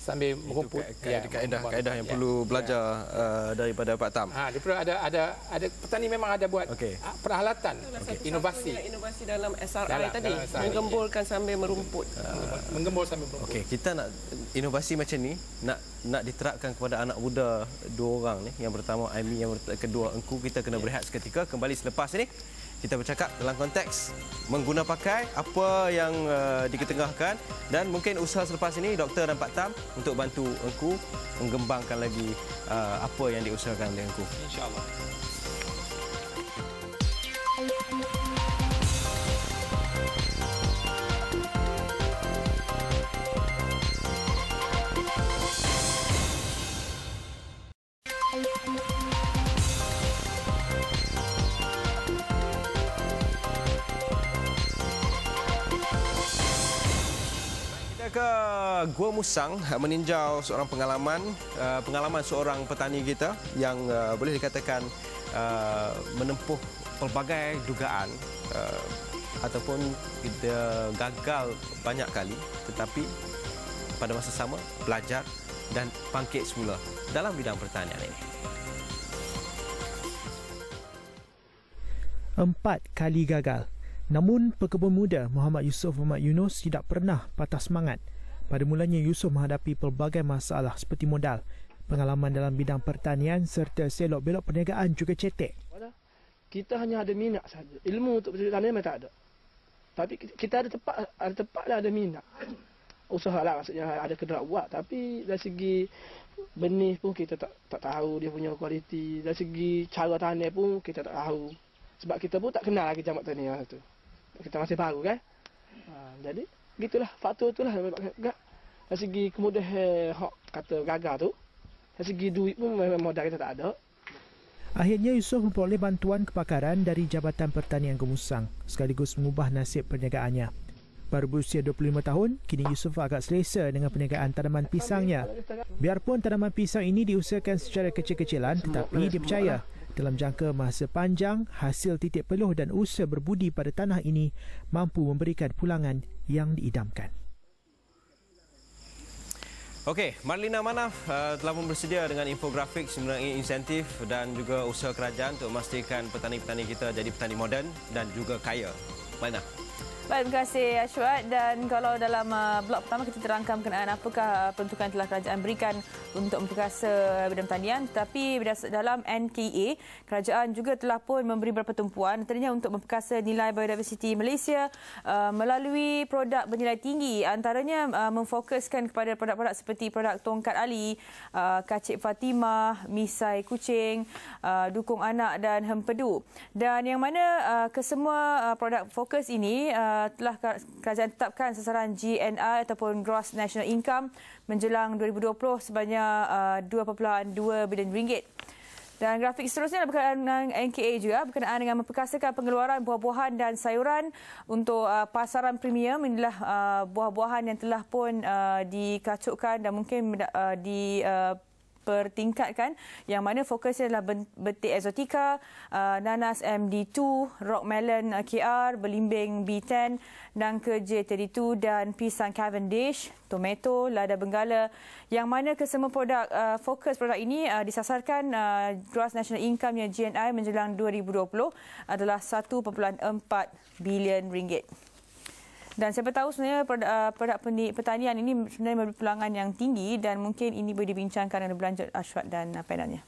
sambil merumput ya, kaedah kaedah yang ya. perlu belajar ya. uh, daripada Pak Tam. Ha dia perlu ada ada ada petani memang ada buat okay. peralatan okay. inovasi inovasi dalam SRI dalam, tadi dalam SRI. menggemburkan sambil merumput. Uh, menggembur sambil merumput. Okey kita nak inovasi macam ni nak nak diterapkan kepada anak muda dua orang ni yang pertama Aimi yang kedua Engku kita kena berehat seketika kembali selepas ini kita bercakap dalam konteks mengguna pakai apa yang uh, diketengahkan dan mungkin usaha selepas ini doktor dan Pak Tam untuk bantu Engku mengembangkan lagi uh, apa yang diusahakan oleh Engku. InsyaAllah. Ke Gua Musang meninjau seorang pengalaman uh, pengalaman seorang petani kita yang uh, boleh dikatakan uh, menempuh pelbagai dugaan ataupun kita gagal banyak kali tetapi pada masa sama belajar dan bangkit semula dalam bidang pertanian ini. Empat kali gagal Namun pekebun muda Muhammad Yusof Muhammad Yunus tidak pernah patah semangat. Pada mulanya Yusof menghadapi pelbagai masalah seperti modal, pengalaman dalam bidang pertanian serta selok belok perniagaan juga cetek. Kita hanya ada minat saja. Ilmu untuk pertanian memang tak ada. Tapi kita ada tempat ada tempat lah ada minat. Usaha lah maksudnya ada kena buat. Tapi dari segi benih pun kita tak tak tahu dia punya kualiti. Dari segi cara tanam pun kita tak tahu. Sebab kita pun tak kenal lagi jamak tanian tu kita masih baru kan. Ha, jadi gitulah faktor itulah dari segi kemudahan hak kata gagal tu. Dari segi duit pun memang modal kita tak ada. Akhirnya Yusof memperoleh bantuan kepakaran dari Jabatan Pertanian Gemusang sekaligus mengubah nasib perniagaannya. Baru berusia 25 tahun, kini Yusof agak selesa dengan perniagaan tanaman pisangnya. Biarpun tanaman pisang ini diusahakan secara kecil-kecilan tetapi dia percaya dalam jangka masa panjang, hasil titik peluh dan usaha berbudi pada tanah ini mampu memberikan pulangan yang diidamkan. Okey, Marlina Manaf uh, telah bersedia dengan infografik sebenarnya insentif dan juga usaha kerajaan untuk memastikan petani-petani kita jadi petani moden dan juga kaya. Mana? Baik, terima kasih Ashwat. Dan kalau dalam uh, blok pertama kita terangkan berkenaan apakah peruntukan telah kerajaan berikan untuk memperkasa bidang pertanian. Tapi dalam NKA, kerajaan juga telah pun memberi beberapa tumpuan. Antaranya untuk memperkasa nilai biodiversiti Malaysia uh, melalui produk bernilai tinggi. Antaranya uh, memfokuskan kepada produk-produk seperti produk tongkat ali, uh, kacik Fatimah, misai kucing, uh, dukung anak dan hempedu. Dan yang mana uh, kesemua uh, produk fokus ini uh, telah kerajaan tetapkan sasaran GNI ataupun Gross National Income menjelang 2020 sebanyak uh, 2.2 bilion ringgit. Dan grafik seterusnya berkenaan dengan NKA juga berkenaan dengan memperkasakan pengeluaran buah-buahan dan sayuran untuk uh, pasaran premium inilah uh, buah-buahan yang telah pun uh, dikacukkan dan mungkin uh, di uh, dipertingkatkan yang mana fokusnya adalah betik exotica, uh, nanas MD2, rock melon uh, KR, belimbing B10, nangka J32 dan pisang Cavendish, tomato, lada benggala yang mana kesemua produk uh, fokus produk ini uh, disasarkan uh, gross national income yang GNI menjelang 2020 adalah 1.4 bilion ringgit. Dan siapa tahu sebenarnya produk, uh, produk pertanian ini sebenarnya memberi peluangan yang tinggi dan mungkin ini boleh dibincangkan dan berlanjut Ashwat dan uh, panelnya.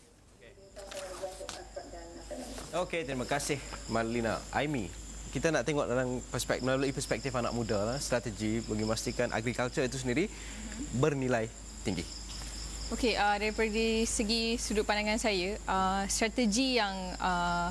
Okey, terima kasih Marlina. Aimi, kita nak tengok dalam perspektif melalui perspektif anak muda lah, strategi bagi memastikan agriculture itu sendiri bernilai tinggi. Okey, uh, daripada segi sudut pandangan saya, uh, strategi yang uh,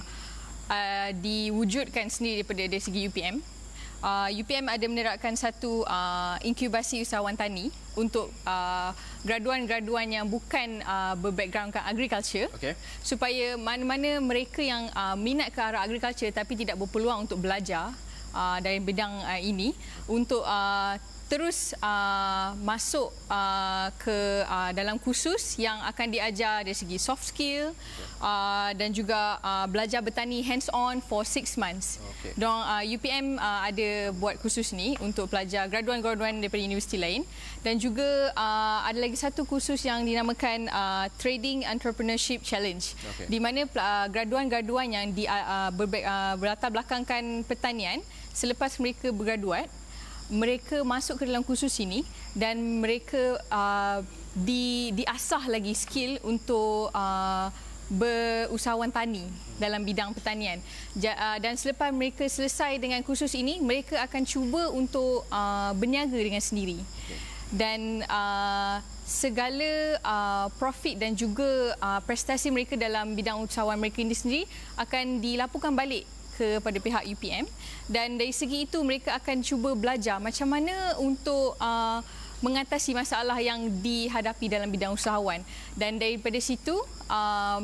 uh, diwujudkan sendiri daripada dari segi UPM uh, UPM ada menerapkan satu uh, inkubasi usahawan tani untuk uh, graduan-graduan yang bukan uh, berbackgroundkan agriculture okay. supaya mana-mana mereka yang uh, minat ke arah agriculture tapi tidak berpeluang untuk belajar uh, dari bidang uh, ini untuk uh, terus uh, masuk uh, ke uh, dalam kursus yang akan diajar dari segi soft skill uh, dan juga uh, belajar bertani hands on for six months. Okay. Dong uh, UPM uh, ada buat kursus ni untuk pelajar graduan-graduan daripada universiti lain dan juga uh, ada lagi satu kursus yang dinamakan uh, Trading Entrepreneurship Challenge okay. di mana uh, graduan-graduan yang di uh, uh, berlatar belakangkan pertanian selepas mereka bergraduat mereka masuk ke dalam kursus ini dan mereka uh, di diasah lagi skill untuk uh, berusahawan tani dalam bidang pertanian. Uh, dan selepas mereka selesai dengan kursus ini, mereka akan cuba untuk uh, berniaga dengan sendiri. Dan uh, segala uh, profit dan juga uh, prestasi mereka dalam bidang usahawan mereka ini sendiri akan dilaporkan balik kepada pihak UPM dan dari segi itu mereka akan cuba belajar macam mana untuk uh, mengatasi masalah yang dihadapi dalam bidang usahawan. Dan daripada situ uh,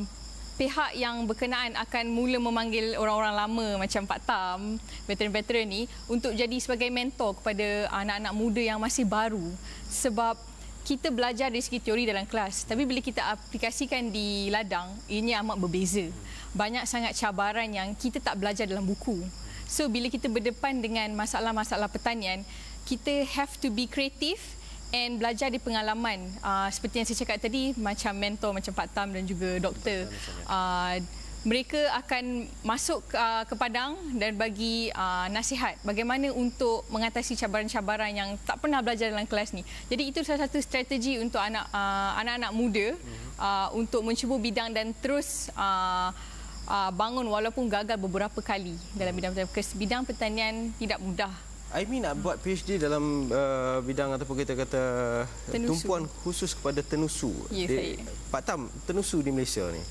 pihak yang berkenaan akan mula memanggil orang-orang lama macam Pak Tam, veteran-veteran ni untuk jadi sebagai mentor kepada anak-anak muda yang masih baru. Sebab kita belajar dari segi teori dalam kelas tapi bila kita aplikasikan di ladang ini amat berbeza. Banyak sangat cabaran yang kita tak belajar dalam buku so bila kita berdepan dengan masalah-masalah pertanian kita have to be creative and belajar di pengalaman. Uh, seperti yang saya cakap tadi macam mentor macam Pak Tam dan juga doktor. Uh, mereka akan masuk uh, ke padang dan bagi uh, nasihat bagaimana untuk mengatasi cabaran-cabaran yang tak pernah belajar dalam kelas ni. Jadi itu salah satu strategi untuk anak uh, anak-anak muda uh, untuk mencuba bidang dan terus uh, uh, bangun walaupun gagal beberapa kali dalam bidang pertanian. Bidang pertanian tidak mudah. Aimi nak buat PhD dalam uh, bidang ataupun kita kata tenusu. tumpuan khusus kepada tenusu. Ya, saya. Pak Tam, tenusu di Malaysia ni.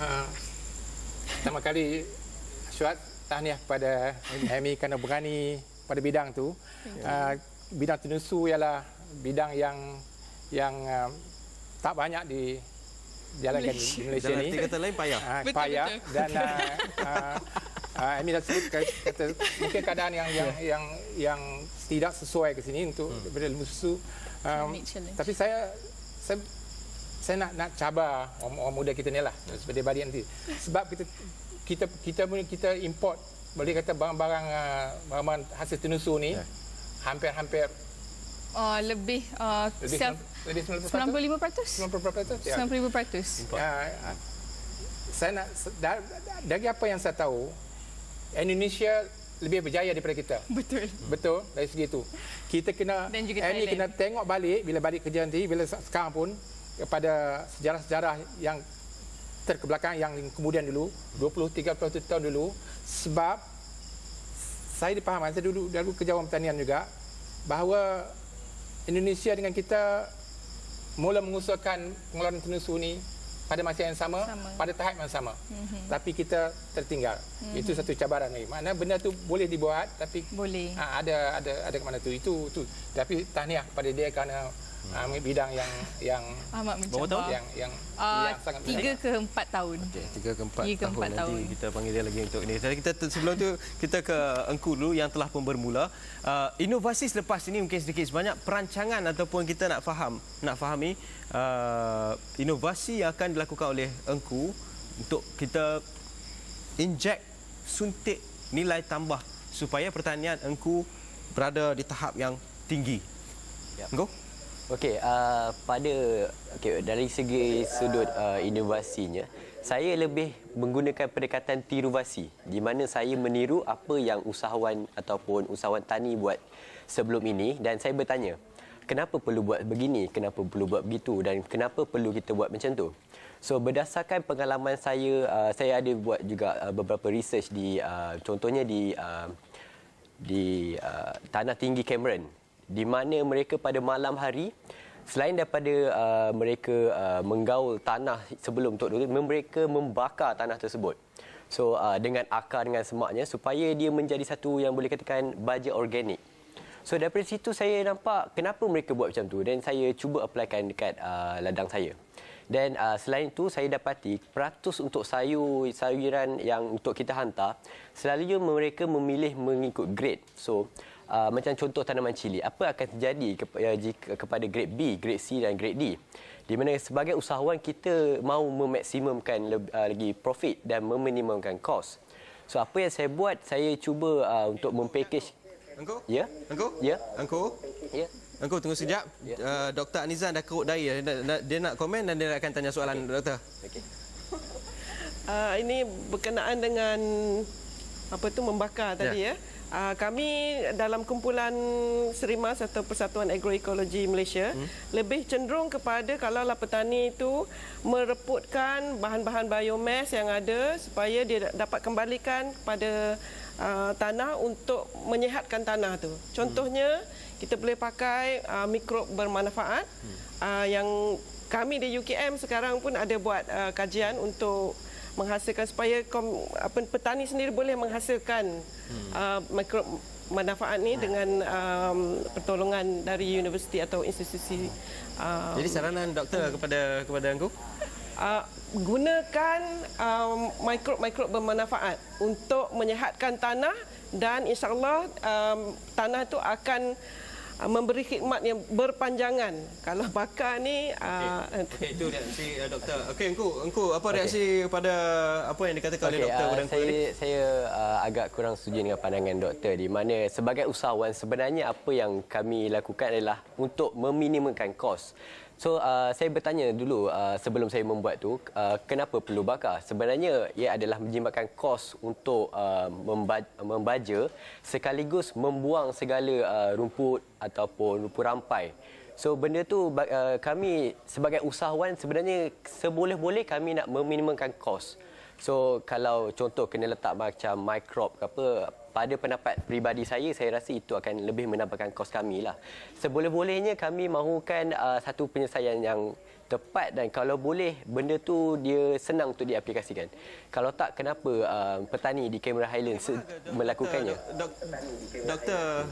Uh, Pertama kali Syuat tahniah kepada Amy kerana berani pada bidang tu. Uh, bidang tenusu ialah bidang yang yang uh, tak banyak di jalankan Malaysia. di Malaysia ni. Dalam kata lain payah. Uh, betul, payah betul. dan uh, uh, uh, Amy dah sebut kata mungkin keadaan yang yang yeah. yang yang tidak sesuai ke sini untuk hmm. daripada ilmu susu. Um, tapi saya saya saya nak nak cabar orang, orang muda kita ni lah seperti Badi nanti sebab kita kita kita kita, kita import boleh kata barang-barang uh, barang hasil tenusu ni yeah. hampir-hampir uh, lebih uh, lebih, lebih 95%? 95%? 95%. Ya. Uh, saya nak dari apa yang saya tahu Indonesia lebih berjaya daripada kita. Betul. Betul dari segi itu. Kita kena ini kena tengok balik bila balik kerja nanti bila sekarang pun kepada sejarah-sejarah yang terkebelakang yang kemudian dulu 20 30 tahun dulu sebab saya dipahamkan saya dulu dulu kerja orang pertanian juga bahawa Indonesia dengan kita mula mengusulkan pengeluaran tenusu ni pada masa yang sama, sama. pada tahap yang sama mm-hmm. tapi kita tertinggal mm-hmm. itu satu cabaran ni mana benda tu boleh dibuat tapi boleh ha, ada ada ada ke mana tu itu tu tapi tahniah pada dia kerana uh, bidang yang yang Amat mencabar. tahun? yang yang, Ah, yang sangat tiga ke empat tahun. Okey, tiga ke empat Tiga ke tahun empat nanti tahun. kita panggil dia lagi untuk ini. Jadi kita sebelum tu kita ke Engku dulu yang telah pun bermula. Uh, inovasi selepas ini mungkin sedikit sebanyak perancangan ataupun kita nak faham, nak fahami uh, inovasi yang akan dilakukan oleh Engku untuk kita inject suntik nilai tambah supaya pertanian Engku berada di tahap yang tinggi. Yap. Engku? Okey, uh, pada okay, dari segi sudut uh, inovasinya, saya lebih menggunakan pendekatan tiruvasi di mana saya meniru apa yang usahawan ataupun usahawan tani buat sebelum ini dan saya bertanya, kenapa perlu buat begini, kenapa perlu buat begitu? Dan kenapa perlu kita buat macam tu. So berdasarkan pengalaman saya, uh, saya ada buat juga uh, beberapa research di uh, contohnya di uh, di uh, tanah tinggi Cameron di mana mereka pada malam hari selain daripada uh, mereka uh, menggaul tanah sebelum untuk dulu mereka membakar tanah tersebut. So uh, dengan akar dengan semaknya supaya dia menjadi satu yang boleh katakan baja organik. So daripada situ saya nampak kenapa mereka buat macam tu. Dan saya cuba applykan dekat uh, ladang saya. Dan uh, selain itu saya dapati peratus untuk sayur sayuran yang untuk kita hantar selalunya mereka memilih mengikut grade. So uh, macam contoh tanaman cili, apa akan terjadi ke- uh, jika kepada grade B, grade C dan grade D? Di mana sebagai usahawan kita mahu memaksimumkan leb- uh, lagi profit dan meminimumkan cost. So apa yang saya buat, saya cuba uh, untuk mempackage Engku? Ya. Engku? Ya. Engku? Ya. Engkau tunggu sekejap. Ya. Uh, Dr. Anizan dah kerut dahi. Dia, nak- dia nak komen dan dia akan tanya soalan doktor. Okey. Uh, ini berkenaan dengan apa tu membakar tadi Ya. ya. Uh, kami dalam kumpulan Serimas atau Persatuan Agroekologi Malaysia hmm. lebih cenderung kepada kalaulah petani itu mereputkan bahan-bahan biomass yang ada supaya dia dapat kembalikan pada uh, tanah untuk menyehatkan tanah tu. Contohnya kita boleh pakai uh, mikrob bermanfaat uh, yang kami di UKM sekarang pun ada buat uh, kajian untuk menghasilkan supaya kom, apa, petani sendiri boleh menghasilkan hmm. uh, mikrob manfaat ni dengan um, pertolongan dari universiti atau institusi. Um, Jadi saranan doktor kepada kepada engkau? uh, gunakan um, mikrob-mikrob bermanfaat untuk menyehatkan tanah dan insyaAllah um, tanah itu akan memberi khidmat yang berpanjangan. Kalau bakar ni... Uh, Okey, itu reaksi uh, doktor. Okey, engkau engkau apa reaksi kepada apa yang dikatakan oleh Okey, doktor uh, kepada engkau saya, tadi? Saya uh, agak kurang setuju dengan pandangan doktor di mana sebagai usahawan sebenarnya apa yang kami lakukan adalah untuk meminimumkan kos. So uh, saya bertanya dulu uh, sebelum saya membuat tu uh, kenapa perlu bakar? Sebenarnya ia adalah menjimatkan kos untuk uh, memba- membaja sekaligus membuang segala uh, rumput ataupun rumput rampai. So benda tu uh, kami sebagai usahawan sebenarnya seboleh-boleh kami nak meminimumkan kos. So kalau contoh kena letak macam microbe ke apa pada pendapat peribadi saya saya rasa itu akan lebih menambahkan kos kami lah. Seboleh-bolehnya kami mahukan uh, satu penyelesaian yang tepat dan kalau boleh benda tu dia senang untuk diaplikasikan. Kalau tak kenapa uh, petani di Cameron Highlands se- melakukannya? Dok, doktor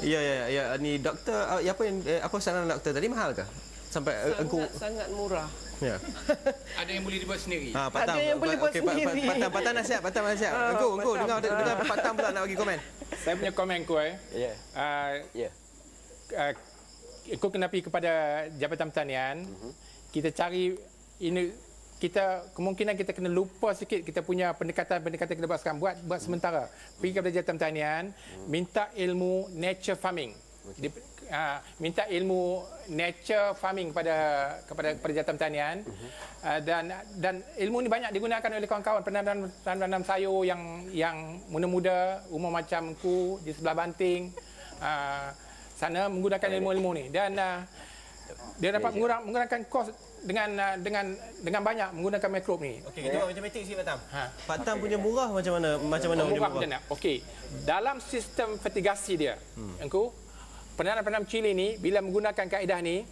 Ya ya ya ni doktor uh, apa yang eh, apa saranan doktor tadi mahal ke? Sampai uh, engkau sangat, sangat murah. Ya. Ada yang boleh dibuat sendiri. Ha, Patam. Ada yang boleh buat Okey, Pa- Pa- sendiri. Patam, Patam nasihat, Patam nasihat. Ah, Engkau, engkau Patam. dengar dengar Patam pula nak bagi komen. Saya punya komen ku eh. Ya. Uh, Ya. uh, kau kena pergi kepada Jabatan Pertanian. Mhm. Kita cari ini kita kemungkinan kita kena lupa sikit kita punya pendekatan-pendekatan kita buat sekarang buat buat sementara. Pergi kepada Jabatan Pertanian, Mhm. minta ilmu nature farming. Di, uh, minta ilmu nature farming kepada kepada kepada Jabatan Pertanian uh, dan dan ilmu ni banyak digunakan oleh kawan-kawan penanam penanam sayur yang yang muda-muda umur macamku di sebelah Banting uh, sana menggunakan ilmu-ilmu ni dan uh, dia dapat mengurang, mengurangkan kos dengan dengan dengan banyak menggunakan mikrob ni. Okey, kita buat matematik sikit Patam. Ha. Patam punya murah macam mana? Macam mana punya Murah murah? macam mana? Okey. Dalam sistem fertigasi dia, hmm. engkau penanam-penanam cili ni bila menggunakan kaedah ni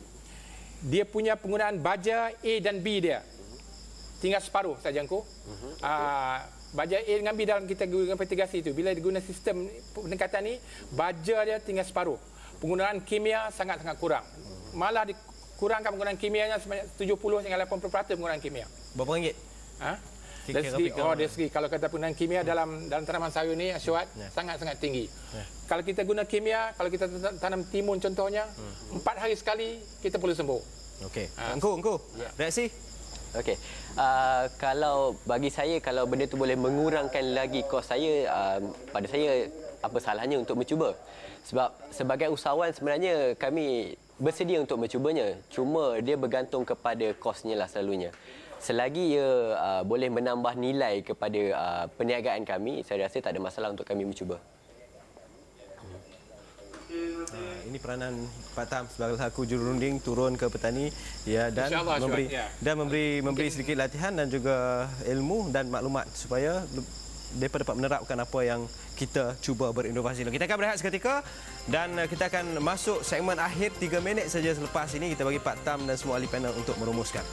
dia punya penggunaan baja A dan B dia tinggal separuh saja engkau. Uh-huh. Uh, baja A dengan B dalam kita guna fertigasi itu bila diguna sistem pendekatan ni baja dia tinggal separuh. Penggunaan kimia sangat-sangat kurang. malah dikurangkan penggunaan kimianya sebanyak 70 hingga 80% penggunaan kimia. Berapa ringgit? Ha? Kira-kira Dari segi, oh, dari segi kalau kata penggunaan kimia dalam dalam tanaman sayur ni Syuat Ya. sangat-sangat tinggi. Ya. Kalau kita guna kimia, kalau kita tan- tanam timun contohnya, Hmm. empat hari sekali kita boleh sembuh. Okey. Ah. Engku, engku. Ya. Reaksi? Okey. Uh, kalau bagi saya kalau benda tu boleh mengurangkan lagi kos saya uh, pada saya apa salahnya untuk mencuba. Sebab sebagai usahawan sebenarnya kami bersedia untuk mencubanya. Cuma dia bergantung kepada kosnya lah selalunya. Selagi ia uh, boleh menambah nilai kepada uh, perniagaan kami, saya rasa tak ada masalah untuk kami mencuba. Ah, ini peranan Pak Tam sebagai selaku jururunding turun ke petani ya dan InsyaAllah, memberi ya. dan memberi memberi sedikit latihan dan juga ilmu dan maklumat supaya mereka dapat menerapkan apa yang kita cuba berinovasi. Kita akan berehat seketika dan uh, kita akan masuk segmen akhir 3 minit saja selepas ini kita bagi Pak Tam dan semua ahli panel untuk merumuskan.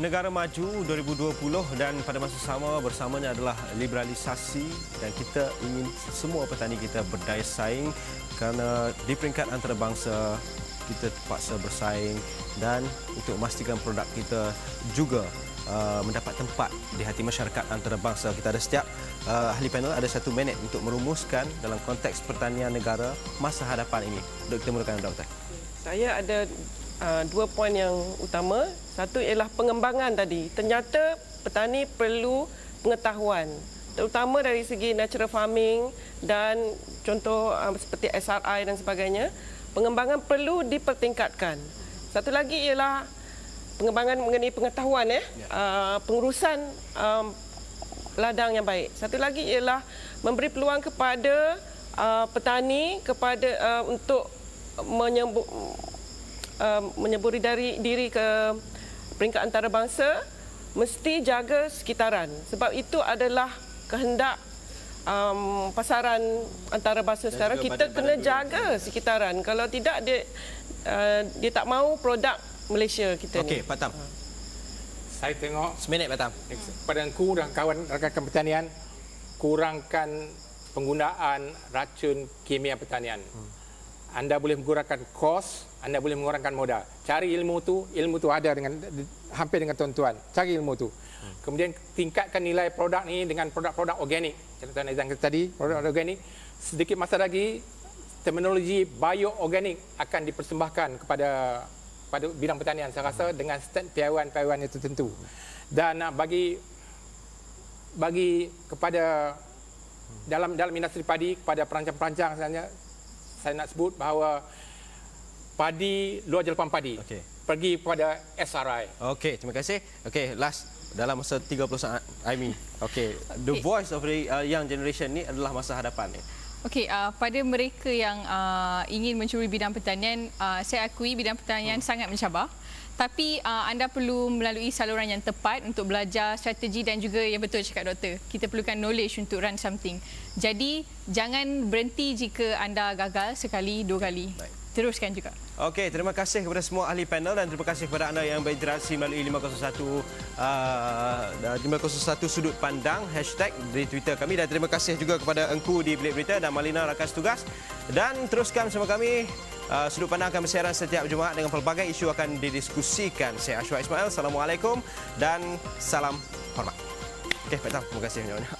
Negara maju 2020 dan pada masa sama bersamanya adalah liberalisasi dan kita ingin semua petani kita berdaya saing kerana di peringkat antarabangsa kita terpaksa bersaing dan untuk memastikan produk kita juga uh, mendapat tempat di hati masyarakat antarabangsa. Kita ada setiap uh, ahli panel ada satu minit untuk merumuskan dalam konteks pertanian negara masa hadapan ini. Dok, kita mulakan doktor. Saya ada uh, dua poin yang utama. Satu ialah pengembangan tadi. Ternyata petani perlu pengetahuan terutama dari segi natural farming dan contoh uh, seperti SRI dan sebagainya. Pengembangan perlu dipertingkatkan. Satu lagi ialah pengembangan mengenai pengetahuan eh uh, pengurusan um, ladang yang baik. Satu lagi ialah memberi peluang kepada uh, petani kepada uh, untuk menyebut uh, menyeburi dari diri ke peringkat antarabangsa mesti jaga sekitaran. Sebab itu adalah kehendak um, pasaran antarabangsa Dan sekarang. kita badan- kena badan jaga sekitaran. Kalau tidak dia uh, dia tak mau produk Malaysia kita Okey, ni Pak Tam. Saya tengok Seminit Pak Tam. pada engkau dan kawan rakan pertanian kurangkan penggunaan racun kimia pertanian. Anda boleh mengurangkan kos, anda boleh mengurangkan modal. Cari ilmu tu, ilmu tu ada dengan hampir dengan tuan-tuan. Cari ilmu tu. Kemudian tingkatkan nilai produk ni dengan produk-produk organik. Macam tuan Aizan kata tadi, produk organik. Sedikit masa lagi terminologi bioorganik akan dipersembahkan kepada pada bidang pertanian saya rasa dengan stand piawaian-piawaian yang tertentu. Dan bagi bagi kepada dalam dalam industri padi kepada perancang-perancang sebenarnya saya nak sebut bahawa padi luar jelapan padi. Okey. Pergi kepada SRI. Okey, terima kasih. Okey, last dalam masa 30 saat Aimi. Okey, the voice of the uh, young generation ni adalah masa hadapan ni. Okey, uh, pada mereka yang uh, ingin mencuri bidang pertanian, uh, saya akui bidang pertanian hmm. sangat mencabar. Tapi uh, anda perlu melalui saluran yang tepat untuk belajar strategi dan juga yang betul cakap doktor. Kita perlukan knowledge untuk run something. Jadi, jangan berhenti jika anda gagal sekali, dua kali. Baik. Teruskan juga. Okey, terima kasih kepada semua ahli panel dan terima kasih kepada anda yang berinteraksi melalui 501 uh, 501 sudut pandang hashtag di Twitter kami dan terima kasih juga kepada Engku di Bilik Berita dan Malina rakan setugas dan teruskan bersama kami uh, sudut pandang akan bersiaran setiap Jumaat dengan pelbagai isu akan didiskusikan. Saya Ashwa Ismail. Assalamualaikum dan salam hormat. Okey, Tam, terima kasih banyak-banyak.